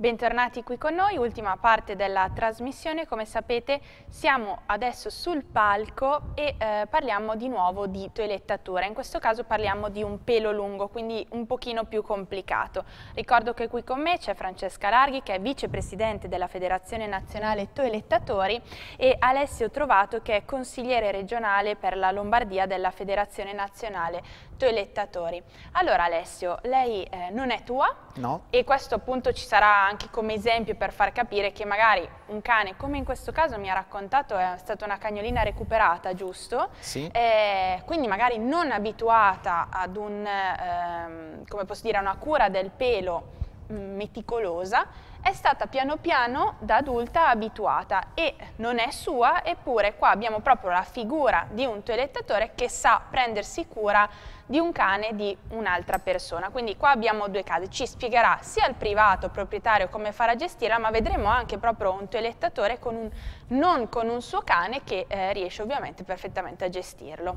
Bentornati qui con noi, ultima parte della trasmissione, come sapete siamo adesso sul palco e eh, parliamo di nuovo di toilettatura, in questo caso parliamo di un pelo lungo, quindi un pochino più complicato. Ricordo che qui con me c'è Francesca Larghi che è vicepresidente della Federazione Nazionale Toilettatori e Alessio Trovato che è consigliere regionale per la Lombardia della Federazione Nazionale Toilettatori. Allora Alessio, lei eh, non è tua no. e questo appunto ci sarà anche come esempio per far capire che magari un cane, come in questo caso mi ha raccontato, è stata una cagnolina recuperata, giusto? Sì. Eh, quindi magari non abituata ad un, ehm, come posso dire, a una cura del pelo mm, meticolosa, è stata piano piano da adulta abituata e non è sua, eppure qua abbiamo proprio la figura di un toilettatore che sa prendersi cura di un cane di un'altra persona. Quindi qua abbiamo due casi, ci spiegherà sia il privato proprietario come fare a gestirla, ma vedremo anche proprio un toilettatore con un, non con un suo cane che eh, riesce ovviamente perfettamente a gestirlo.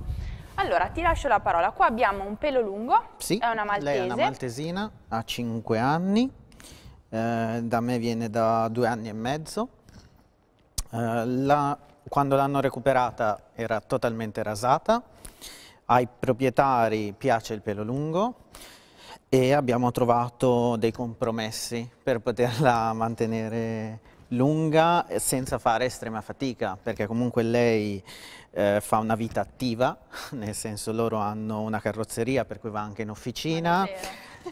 Allora, ti lascio la parola. Qua abbiamo un pelo lungo, sì, è una maltese. lei è una maltesina, ha 5 anni, da me viene da due anni e mezzo. Eh, la, quando l'hanno recuperata era totalmente rasata, ai proprietari piace il pelo lungo e abbiamo trovato dei compromessi per poterla [laughs] mantenere lunga senza fare estrema fatica, perché comunque lei eh, fa una vita attiva, [laughs] nel senso loro hanno una carrozzeria per cui va anche in officina.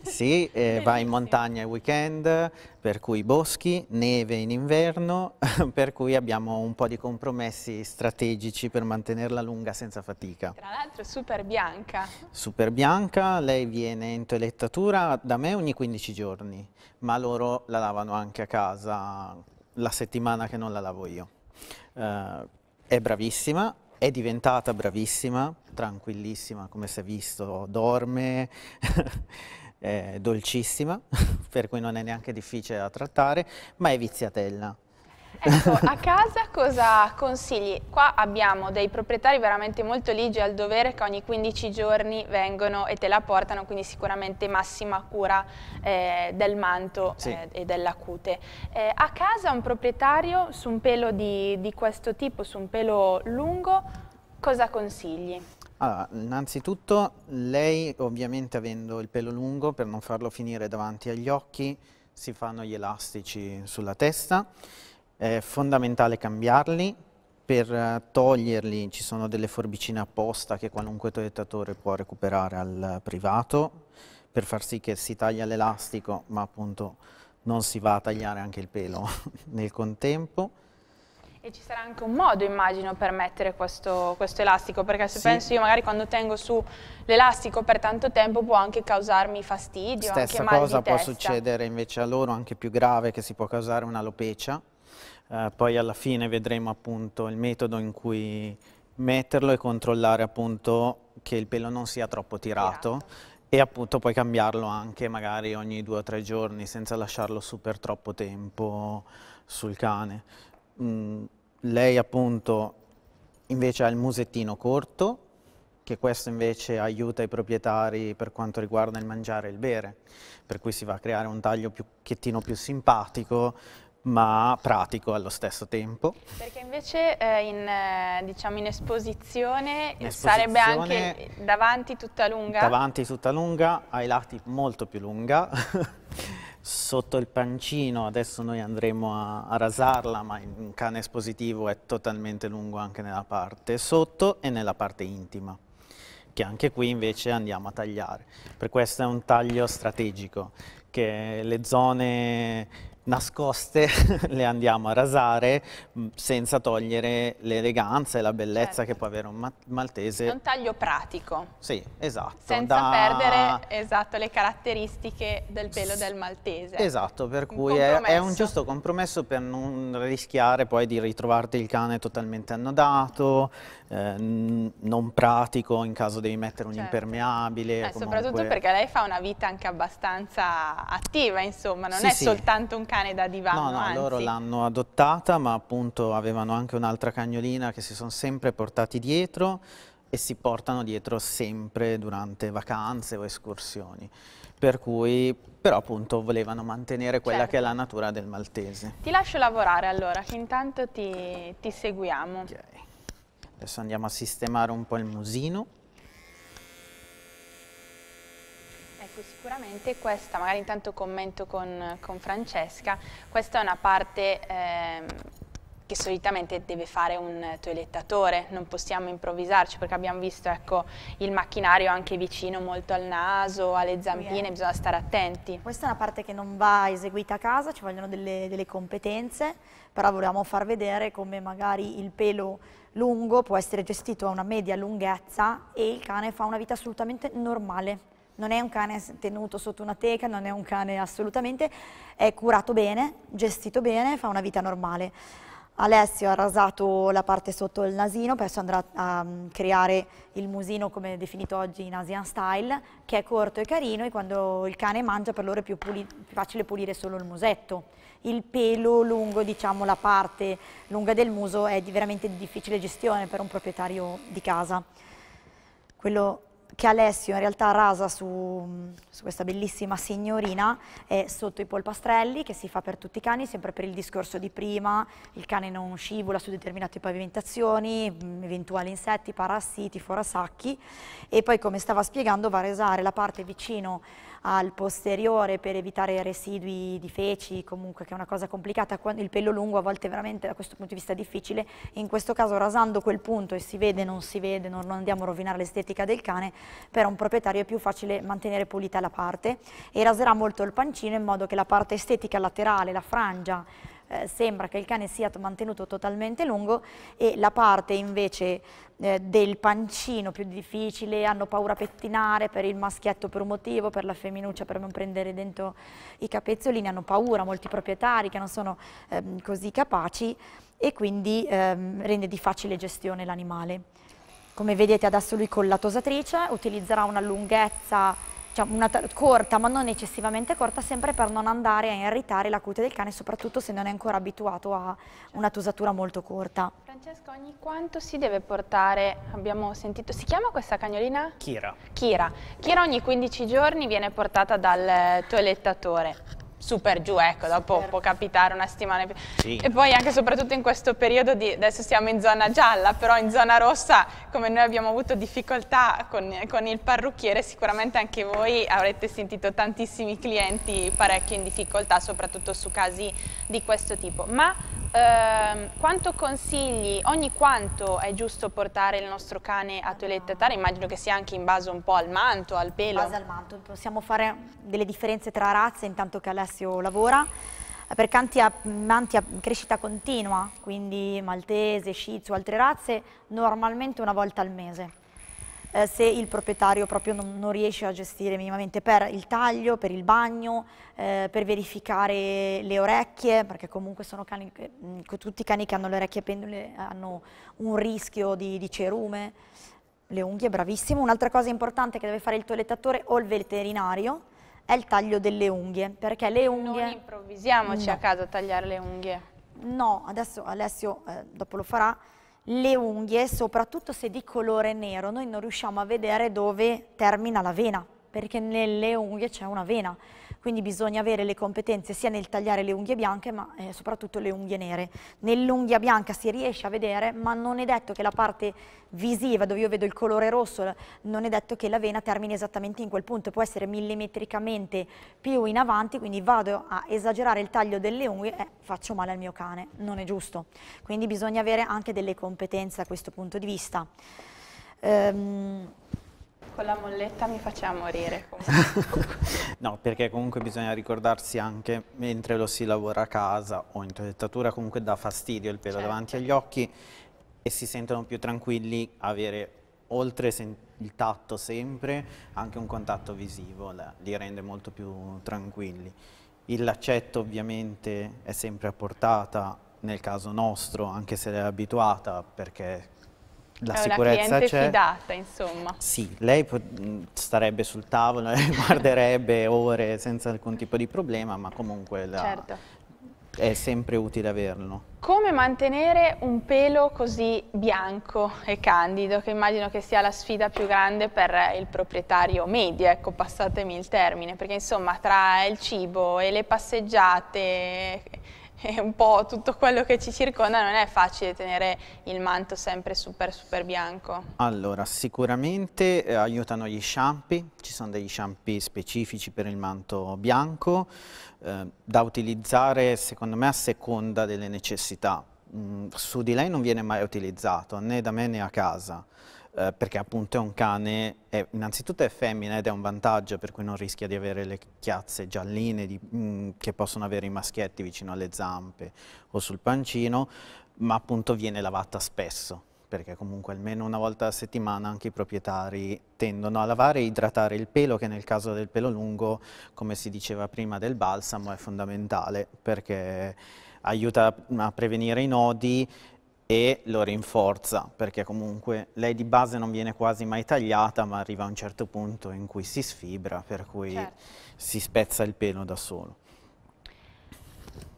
Sì, eh, va in montagna il weekend, per cui boschi, neve in inverno, [laughs] per cui abbiamo un po' di compromessi strategici per mantenerla lunga senza fatica. Tra l'altro super bianca. Super bianca, lei viene in toilettatura da me ogni 15 giorni, ma loro la lavano anche a casa la settimana che non la lavo io. Uh, è bravissima, è diventata bravissima, tranquillissima come si è visto, dorme, [laughs] è dolcissima, [laughs] per cui non è neanche difficile da trattare, ma è viziatella. Ecco, [laughs] a casa cosa consigli? Qua abbiamo dei proprietari veramente molto ligi al dovere che ogni 15 giorni vengono e te la portano, quindi sicuramente massima cura eh, del manto sì. eh, e della cute. Eh, a casa un proprietario su un pelo di, di questo tipo, su un pelo lungo, cosa consigli? Allora, innanzitutto lei ovviamente avendo il pelo lungo per non farlo finire davanti agli occhi si fanno gli elastici sulla testa, è fondamentale cambiarli, per eh, toglierli ci sono delle forbicine apposta che qualunque toilettatore può recuperare al privato. Per far sì che si taglia l'elastico ma appunto non si va a tagliare anche il pelo [laughs] nel contempo. E ci sarà anche un modo, immagino, per mettere questo, questo elastico, perché se sì. penso io magari quando tengo su l'elastico per tanto tempo può anche causarmi fastidio, Stessa cosa può testa. succedere invece a loro, anche più grave, che si può causare un'alopecia. Eh, poi alla fine vedremo appunto il metodo in cui metterlo e controllare appunto che il pelo non sia troppo tirato. Tirato. E appunto poi cambiarlo anche magari ogni due o tre giorni senza lasciarlo su per troppo tempo sul cane. Mm, lei appunto invece ha il musettino corto, che questo invece aiuta i proprietari per quanto riguarda il mangiare e il bere, per cui si va a creare un taglio più, pochettino più simpatico, ma pratico allo stesso tempo. Perché invece eh, in, eh, diciamo in esposizione, In sarebbe esposizione- anche davanti tutta lunga? Davanti tutta lunga, ai lati molto più lunga. [laughs] Sotto il pancino adesso noi andremo a, a rasarla, ma un cane espositivo è totalmente lungo anche nella parte sotto e nella parte intima, che anche qui invece andiamo a tagliare. Per questo è un taglio strategico, che le zone nascoste [laughs] le andiamo a rasare mh, senza togliere l'eleganza e la bellezza Certo. che può avere un ma- maltese È un taglio pratico, sì, esatto. senza da- perdere esatto, le caratteristiche del pelo del maltese. Esatto, per cui è, è un giusto compromesso per non rischiare poi di ritrovarti il cane totalmente annodato, eh, non pratico in caso devi mettere un Certo. impermeabile. Eh, comunque- Soprattutto perché lei fa una vita anche abbastanza attiva, insomma, non Sì, è sì. soltanto un cane da divano, No, no, anzi. loro l'hanno adottata, ma appunto avevano anche un'altra cagnolina che si sono sempre portati dietro e si portano dietro sempre durante vacanze o escursioni. Per cui, però appunto volevano mantenere quella che è la Certo. natura del maltese. Ti lascio lavorare allora, che intanto ti, ti seguiamo. Ok. Adesso andiamo a sistemare un po' il musino. Ecco, sicuramente questa, magari intanto commento con, con Francesca, questa è una parte ehm, che solitamente deve fare un toilettatore, non possiamo improvvisarci perché abbiamo visto ecco, il macchinario anche vicino molto al naso, alle zampine, bisogna stare attenti. Questa è una parte che non va eseguita a casa, ci vogliono delle, delle competenze, però volevamo far vedere come magari il pelo lungo può essere gestito a una media lunghezza e il cane fa una vita assolutamente normale. Non è un cane tenuto sotto una teca, non è un cane assolutamente, è curato bene, gestito bene, fa una vita normale. Alessio ha rasato la parte sotto il nasino, adesso andrà a mm, creare il musino come definito oggi in Asian style, che è corto e carino e quando il cane mangia per loro è più, più facile pulire solo il musetto. Il pelo lungo, diciamo la parte lunga del muso è di veramente di difficile gestione per un proprietario di casa. Quello che Alessio in realtà rasa su, su questa bellissima signorina è sotto i polpastrelli che si fa per tutti i cani, sempre per il discorso di prima, il cane non scivola su determinate pavimentazioni, mh, eventuali insetti, parassiti, forasacchi. E poi come stava spiegando va a resare la parte vicino al posteriore per evitare residui di feci, comunque che è una cosa complicata, il pelo lungo a volte è veramente da questo punto di vista difficile, in questo caso rasando quel punto e si vede, non si vede, non, non andiamo a rovinare l'estetica del cane, per un proprietario è più facile mantenere pulita la parte. E raserà molto il pancino in modo che la parte estetica laterale, la frangia, eh, sembra che il cane sia to- mantenuto totalmente lungo e la parte invece eh, del pancino più difficile, hanno paura a pettinare per il maschietto per un motivo, per la femminuccia per non prendere dentro i capezzolini, hanno paura molti proprietari che non sono ehm, così capaci e quindi ehm, rende di facile gestione l'animale. Come vedete adesso lui con la tosatrice utilizzerà una lunghezza diciamo, una ta- corta ma non eccessivamente corta sempre per non andare a irritare la cute del cane soprattutto se non è ancora abituato a una tosatura molto corta. Francesca, ogni quanto si deve portare, abbiamo sentito, si chiama questa cagnolina? Kira. Kira. Kira ogni 15 giorni viene portata dal toilettatore. Su per giù, ecco, dopo può capitare una settimana in più. Sì. E poi anche soprattutto in questo periodo di, adesso siamo in zona gialla, però in zona rossa, come noi abbiamo avuto difficoltà con, con il parrucchiere, sicuramente anche voi avrete sentito tantissimi clienti parecchio in difficoltà, soprattutto su casi di questo tipo. Ma ehm, quanto consigli, ogni quanto è giusto portare il nostro cane a toilettare? Immagino che sia anche in base un po' al manto, al In pelo. base al manto possiamo fare delle differenze tra razze intanto che Alessio lavora. per canti a, crescita continua, quindi maltese, shih tzu, altre razze, normalmente una volta al mese. Eh, se il proprietario proprio non, non, riesce a gestire minimamente per il taglio, per il bagno, eh, per verificare le orecchie, perché comunque sono cani, mm, tutti i cani che hanno le orecchie pendule hanno un rischio di, di cerume, le unghie, bravissimo. Un'altra cosa importante che deve fare il toilettatore o il veterinario è il taglio delle unghie, perché le unghie... Non improvvisiamoci no. a casa a tagliare le unghie. No, adesso Alessio eh, dopo lo farà, le unghie, soprattutto se di colore nero, noi non riusciamo a vedere dove termina la vena, perché nelle unghie c'è una vena quindi bisogna avere le competenze sia nel tagliare le unghie bianche ma eh, soprattutto le unghie nere. Nell'unghia bianca si riesce a vedere ma non è detto che la parte visiva dove io vedo il colore rosso non è detto che la vena termini esattamente in quel punto, può essere millimetricamente più in avanti, quindi vado a esagerare il taglio delle unghie e faccio male al mio cane, non è giusto. Quindi bisogna avere anche delle competenze da questo punto di vista. Um, con la molletta mi faceva morire. [laughs] no, perché comunque bisogna ricordarsi anche mentre lo si lavora a casa o in toilettatura comunque dà fastidio il pelo certo. davanti agli occhi e si sentono più tranquilli avere oltre il tatto sempre anche un contatto visivo, li rende molto più tranquilli. Il laccetto ovviamente è sempre a portata, nel caso nostro, anche se l'è abituata, perché la è sicurezza una c'è. fidata, insomma. Sì, lei starebbe sul tavolo [laughs] guarderebbe ore senza alcun tipo di problema, ma comunque la, certo. è sempre utile averlo. Come mantenere un pelo così bianco e candido, che immagino che sia la sfida più grande per il proprietario medio, ecco, passatemi il termine, perché insomma tra il cibo e le passeggiate [laughs] e un po' tutto quello che ci circonda non è facile tenere il manto sempre super super bianco. Allora, sicuramente eh, aiutano gli shampoo, ci sono degli shampoo specifici per il manto bianco, eh, da utilizzare secondo me a seconda delle necessità. Mm, su di lei non viene mai utilizzato, né da me né a casa eh, perché appunto è un cane, è, innanzitutto è femmina ed è un vantaggio per cui non rischia di avere le chiazze gialline di, mh, mm, che possono avere i maschietti vicino alle zampe o sul pancino, ma appunto viene lavata spesso perché comunque almeno una volta a settimana anche i proprietari tendono a lavare e idratare il pelo che nel caso del pelo lungo, come si diceva prima del balsamo, è fondamentale perché aiuta a prevenire i nodi e lo rinforza perché comunque lei di base non viene quasi mai tagliata ma arriva a un certo punto in cui si sfibra per cui certo. si spezza il pelo da solo.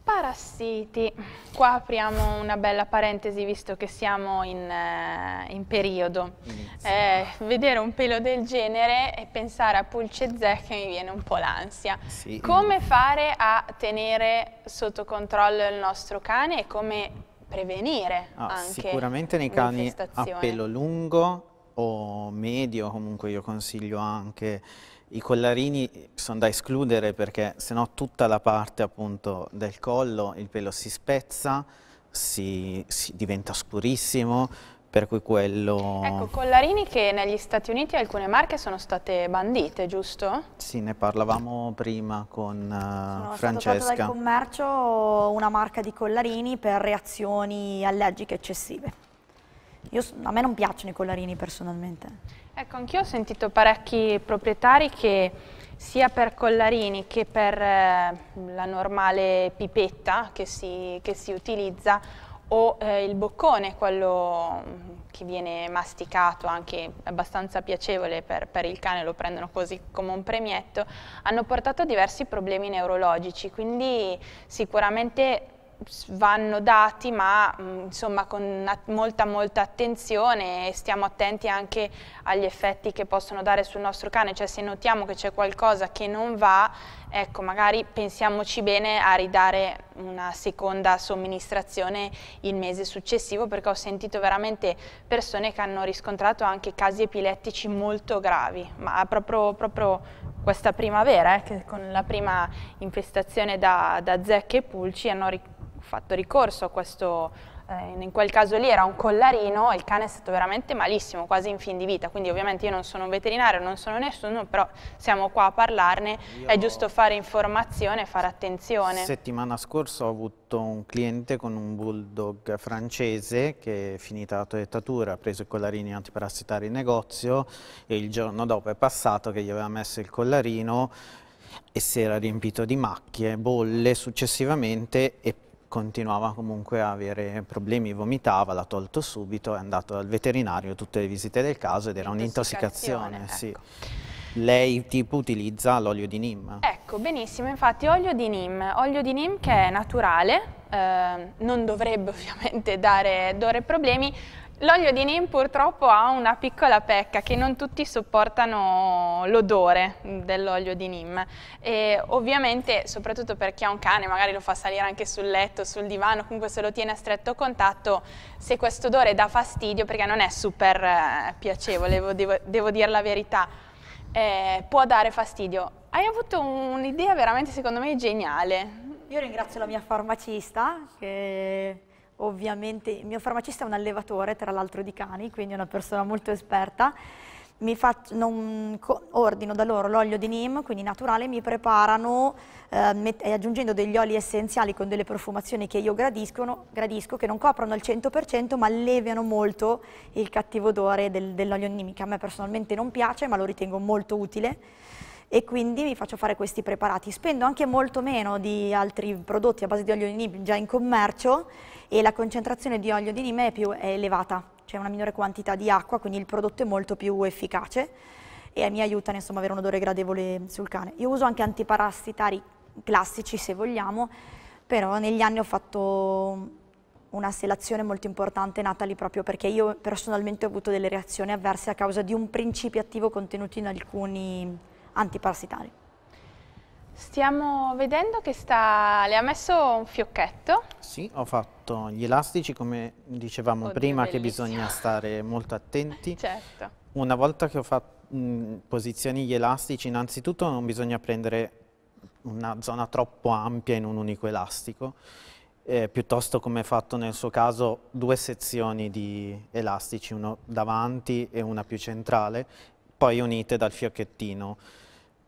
Parassiti, qua apriamo una bella parentesi visto che siamo in, eh, in periodo. Eh, vedere un pelo del genere e pensare a pulce zecche mi viene un po' l'ansia. Sì. Come fare a tenere sotto controllo il nostro cane e come prevenire ah, anche Sicuramente nei cani a pelo lungo o medio, comunque io consiglio anche i collarini sono da escludere perché sennò tutta la parte appunto del collo, il pelo si spezza, si, si diventa scurissimo, per cui quello... Ecco, collarini che negli Stati Uniti alcune marche sono state bandite, giusto? Sì, ne parlavamo prima con uh, Francesca. Sono dal commercio una marca di collarini per reazioni allergiche eccessive. Io, a me non piacciono i collarini personalmente. Ecco, anch'io ho sentito parecchi proprietari che sia per collarini che per eh, la normale pipetta che si, che si utilizza o eh, il boccone, quello mm, che viene masticato, anche abbastanza piacevole per, per, il cane, lo prendono così come un premietto, hanno portato a diversi problemi neurologici, quindi sicuramente vanno dati ma mm, insomma con molta molta attenzione e stiamo attenti anche agli effetti che possono dare sul nostro cane, cioè se notiamo che c'è qualcosa che non va, ecco magari pensiamoci bene a ridare una seconda somministrazione il mese successivo perché ho sentito veramente persone che hanno riscontrato anche casi epilettici molto gravi, ma proprio, proprio questa primavera, eh, che con la prima infestazione da, da zecche e pulci hanno riscontrato fatto ricorso a questo eh, in quel caso lì era un collarino, il cane è stato veramente malissimo, quasi in fin di vita, quindi ovviamente io non sono un veterinario, non sono nessuno, però siamo qua a parlarne, io è giusto fare informazione e fare attenzione. Settimana scorsa ho avuto un cliente con un bulldog francese che finita la toilettatura ha preso i collarini antiparassitari in negozio e il giorno dopo è passato che gli aveva messo il collarino e si era riempito di macchie, bolle successivamente e continuava comunque a avere problemi, vomitava, l'ha tolto subito, è andato dal veterinario, tutte le visite del caso ed era un'intossicazione. Ecco. Sì. Lei tipo utilizza l'olio di Nim. Ecco, benissimo, infatti olio di Nim, olio di Nim che è naturale, eh, non dovrebbe ovviamente dare, dare problemi, L'olio di Nim purtroppo ha una piccola pecca che non tutti sopportano l'odore dell'olio di Nim e ovviamente soprattutto per chi ha un cane magari lo fa salire anche sul letto, sul divano, comunque se lo tiene a stretto contatto, se questo odore dà fastidio perché non è super eh, piacevole, devo, devo dire la verità, eh, può dare fastidio. Hai avuto un'idea veramente secondo me geniale. Io ringrazio la mia farmacista che ovviamente, il mio farmacista è un allevatore tra l'altro di cani, quindi è una persona molto esperta, faccio, non, ordino da loro l'olio di Neem, quindi naturale, mi preparano eh, aggiungendo degli oli essenziali con delle profumazioni che io gradisco, che non coprono al 100% ma alleviano molto il cattivo odore del, dell'olio Neem, che a me personalmente non piace ma lo ritengo molto utile e quindi mi faccio fare questi preparati. Spendo anche molto meno di altri prodotti a base di olio di Neem già in commercio e la concentrazione di olio di lime è più è elevata, c'è una minore quantità di acqua, quindi il prodotto è molto più efficace e mi aiuta insomma, ad avere un odore gradevole sul cane. Io uso anche antiparassitari classici se vogliamo, però negli anni ho fatto una selazione molto importante nata lì proprio perché io personalmente ho avuto delle reazioni avverse a causa di un principio attivo contenuto in alcuni antiparassitari. Stiamo vedendo che sta, le ha messo un fiocchetto. Sì, ho fatto gli elastici come dicevamo Oddio, prima bellissimo. che bisogna stare molto attenti. [laughs] certo. Una volta che ho fatto mh, posizioni gli elastici, innanzitutto non bisogna prendere una zona troppo ampia in un unico elastico, eh, piuttosto come fatto nel suo caso due sezioni di elastici, uno davanti e una più centrale, poi unite dal fiocchettino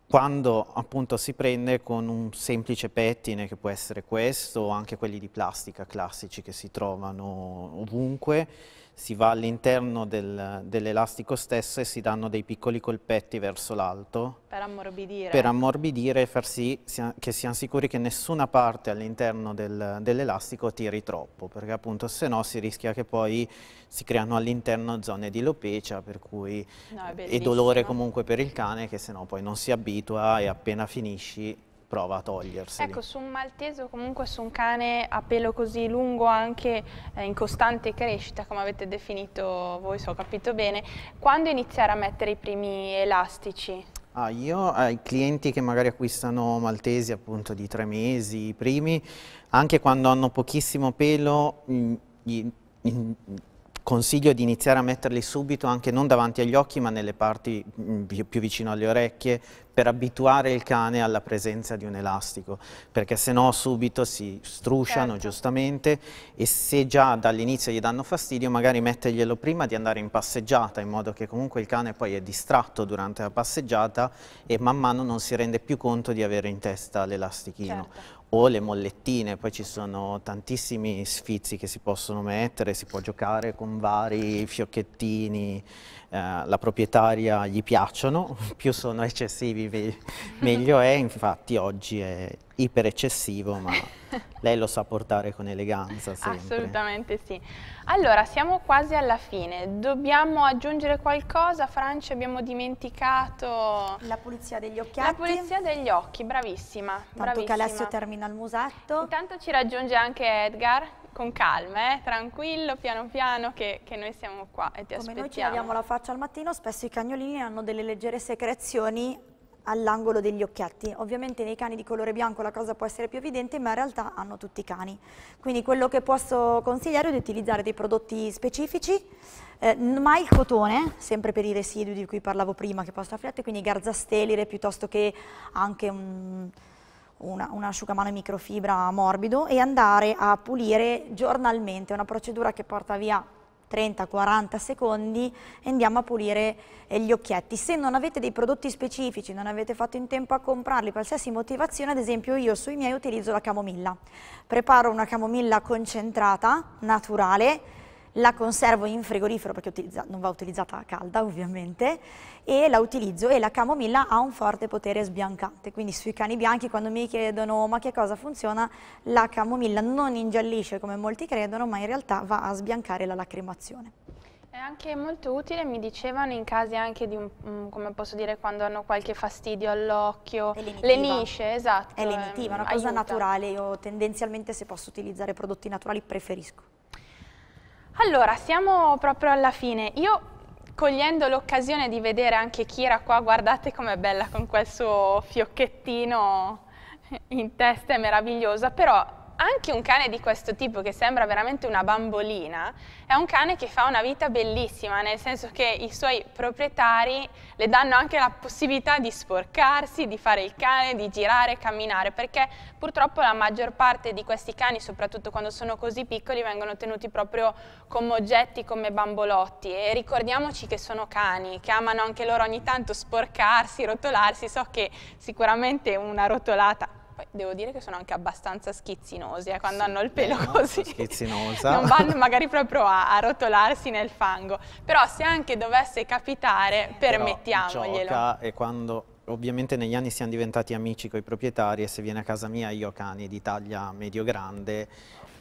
quando appunto si prende con un semplice pettine che può essere questo o anche quelli di plastica classici che si trovano ovunque si va all'interno del, dell'elastico stesso e si danno dei piccoli colpetti verso l'alto. Per ammorbidire. Per ammorbidire e far sì che siamo sicuri che nessuna parte all'interno del, dell'elastico tiri troppo, perché appunto se no si rischia che poi si creano all'interno zone di lopecia, per cui no, è dolore comunque per il cane che se no poi non si abitua e appena finisci prova a toglierseli. Ecco, su un maltese o comunque su un cane a pelo così lungo, anche eh, in costante crescita, come avete definito voi, se ho capito bene, quando iniziare a mettere i primi elastici? Ah, io ai clienti che magari acquistano maltesi appunto di tre mesi, i primi, anche quando hanno pochissimo pelo, gli, gli, consiglio di iniziare a metterli subito anche non davanti agli occhi ma nelle parti mm, più vicino alle orecchie per abituare il cane alla presenza di un elastico. Perché se no subito si strusciano certo. giustamente e se già dall'inizio gli danno fastidio magari metterglielo prima di andare in passeggiata in modo che comunque il cane poi è distratto durante la passeggiata e man mano non si rende più conto di avere in testa l'elastichino. Certo o le mollettine, poi ci sono tantissimi sfizi che si possono mettere, si può giocare con vari fiocchettini, la proprietaria gli piacciono, [laughs] più sono eccessivi meglio è, infatti oggi è iper eccessivo ma [laughs] lei lo sa portare con eleganza sempre. Assolutamente sì. Allora siamo quasi alla fine, dobbiamo aggiungere qualcosa, Francia abbiamo dimenticato... La pulizia degli occhiati. La pulizia degli occhi, bravissima. Tanto bravissima. che Alessio termina il musetto. Intanto ci raggiunge anche Edgar con calma, eh? tranquillo, piano piano, che, che, noi siamo qua e ti Come aspettiamo. noi ci laviamo la faccia al mattino, spesso i cagnolini hanno delle leggere secrezioni all'angolo degli occhietti. Ovviamente nei cani di colore bianco la cosa può essere più evidente, ma in realtà hanno tutti i cani. Quindi quello che posso consigliare è di utilizzare dei prodotti specifici, eh, mai il cotone, sempre per i residui di cui parlavo prima che posso affliare, quindi garzastelire piuttosto che anche un una, un asciugamano in microfibra morbido e andare a pulire giornalmente, una procedura che porta via 30-40 secondi e andiamo a pulire eh, gli occhietti. Se non avete dei prodotti specifici, non avete fatto in tempo a comprarli, qualsiasi motivazione, ad esempio io sui miei utilizzo la camomilla. Preparo una camomilla concentrata, naturale, la conservo in frigorifero perché non va utilizzata calda ovviamente e la utilizzo e la camomilla ha un forte potere sbiancante, quindi sui cani bianchi quando mi chiedono ma che cosa funziona, la camomilla non ingiallisce come molti credono ma in realtà va a sbiancare la lacrimazione. È anche molto utile, mi dicevano, in casi anche di un, mm, come posso dire, quando hanno qualche fastidio all'occhio, le nisce, esatto. È lenitiva, è una cosa aiuta. naturale, io tendenzialmente se posso utilizzare prodotti naturali preferisco. Allora, siamo proprio alla fine. Io, cogliendo l'occasione di vedere anche Kira qua, guardate com'è bella con quel suo fiocchettino in testa, è meravigliosa, però anche un cane di questo tipo che sembra veramente una bambolina è un cane che fa una vita bellissima, nel senso che i suoi proprietari le danno anche la possibilità di sporcarsi, di fare il cane, di girare, camminare, perché purtroppo la maggior parte di questi cani, soprattutto quando sono così piccoli, vengono tenuti proprio come oggetti, come bambolotti. E ricordiamoci che sono cani, che amano anche loro ogni tanto sporcarsi, rotolarsi, so che sicuramente una rotolata poi devo dire che sono anche abbastanza schizzinosi, eh, quando sì, hanno il pelo così. Schizzinosa. non vanno magari proprio a, a, rotolarsi nel fango. Però se anche dovesse capitare, permettiamoglielo. Gioca e quando ovviamente negli anni siamo diventati amici con i proprietari e se viene a casa mia io ho cani di taglia medio-grande,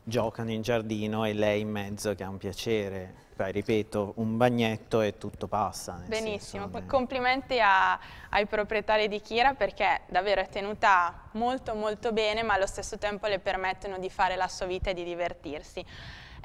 giocano in giardino e lei in mezzo che ha un piacere poi ripeto, un bagnetto e tutto passa. Benissimo, senso, complimenti a, ai proprietari di Kira perché davvero è tenuta molto molto bene ma allo stesso tempo le permettono di fare la sua vita e di divertirsi.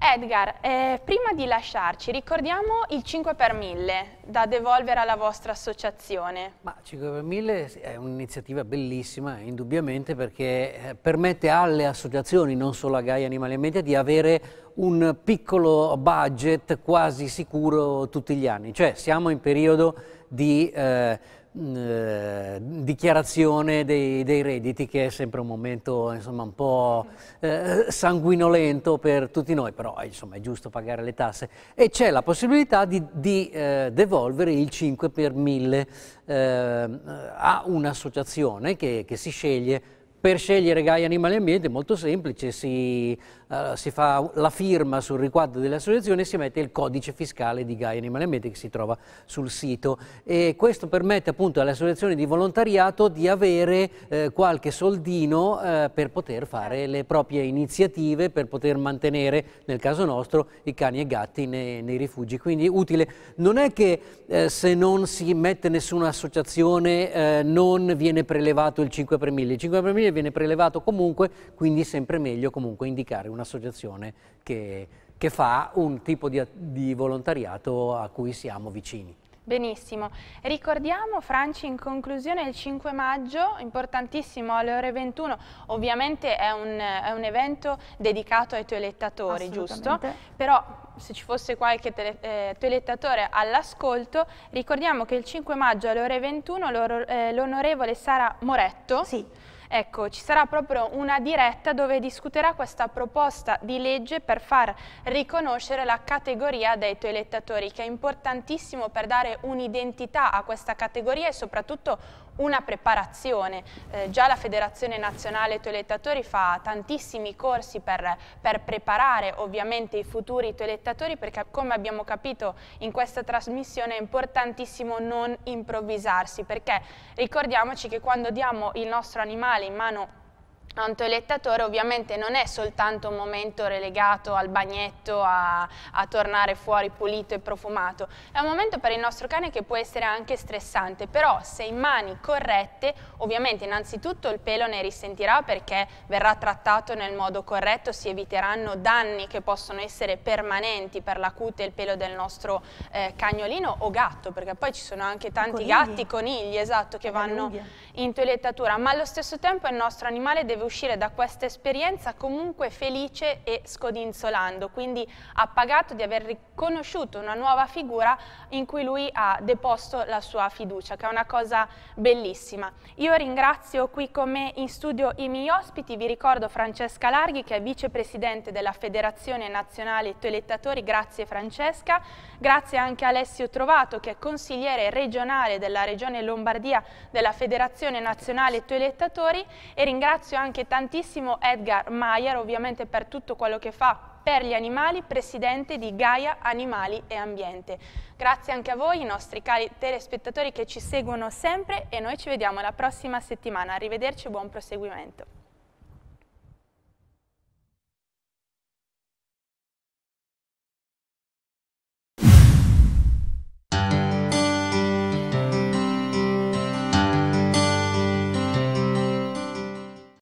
Edgar, eh, prima di lasciarci, ricordiamo il 5 per 1000 da devolvere alla vostra associazione. Ma 5 per 1000 è un'iniziativa bellissima, indubbiamente, perché eh, permette alle associazioni, non solo a Gaia Animali Ambiente, di avere un piccolo budget quasi sicuro tutti gli anni. Cioè siamo in periodo di... Eh, eh, dichiarazione dei, dei, redditi che è sempre un momento insomma, un po' eh, sanguinolento per tutti noi, però insomma, è giusto pagare le tasse. E c'è la possibilità di, di eh, devolvere il 5 per 1000 eh, a un'associazione che, che si sceglie. Per scegliere Gaia Animali e Ambiente è molto semplice, si, uh, si, fa la firma sul riquadro dell'associazione e si mette il codice fiscale di Gaia Animali e Ambiente che si trova sul sito. E questo permette appunto alle associazioni di volontariato di avere eh, qualche soldino eh, per poter fare le proprie iniziative, per poter mantenere nel caso nostro i cani e gatti nei, nei rifugi, quindi utile. Non è che eh, se non si mette nessuna associazione eh, non viene prelevato il 5 per 1000, il 5 per 1000 e viene prelevato comunque, quindi sempre meglio comunque indicare un'associazione che, che, fa un tipo di, di volontariato a cui siamo vicini. Benissimo, ricordiamo Franci in conclusione il 5 maggio, importantissimo alle ore 21, ovviamente è un, è un evento dedicato ai toilettatori, giusto? Però se ci fosse qualche tele, eh, toilettatore all'ascolto, ricordiamo che il 5 maggio alle ore 21 eh, l'onorevole Sara Moretto sì Ecco, ci sarà proprio una diretta dove discuterà questa proposta di legge per far riconoscere la categoria dei toilettatori, che è importantissimo per dare un'identità a questa categoria e soprattutto una preparazione. Eh, già la Federazione Nazionale Toilettatori fa tantissimi corsi per, per, preparare ovviamente i futuri toilettatori perché come abbiamo capito in questa trasmissione è importantissimo non improvvisarsi perché ricordiamoci che quando diamo il nostro animale in mano a un toilettatore ovviamente non è soltanto un momento relegato al bagnetto, a, a, tornare fuori pulito e profumato, è un momento per il nostro cane che può essere anche stressante, però se in mani corrette, ovviamente innanzitutto il pelo ne risentirà perché verrà trattato nel modo corretto, si eviteranno danni che possono essere permanenti per la cute e il pelo del nostro eh, cagnolino o gatto, perché poi ci sono anche tanti conigli. gatti, conigli, esatto, che vanno in toilettatura, ma allo stesso tempo il nostro animale deve uscire da questa esperienza comunque felice e scodinzolando, quindi ha pagato di aver riconosciuto una nuova figura in cui lui ha deposto la sua fiducia, che è una cosa bellissima. Io ringrazio qui con me in studio i miei ospiti, vi ricordo Francesca Larghi che è vicepresidente della Federazione Nazionale Telettatori, grazie Francesca, grazie anche a Alessio Trovato che è consigliere regionale della Regione Lombardia della Federazione Nazionale Telettatori. E ringrazio anche tantissimo Edgar Maier ovviamente per tutto quello che fa per gli animali, presidente di Gaia Animali e Ambiente. Grazie anche a voi, i nostri cari telespettatori che ci seguono sempre e noi ci vediamo la prossima settimana. Arrivederci e buon proseguimento.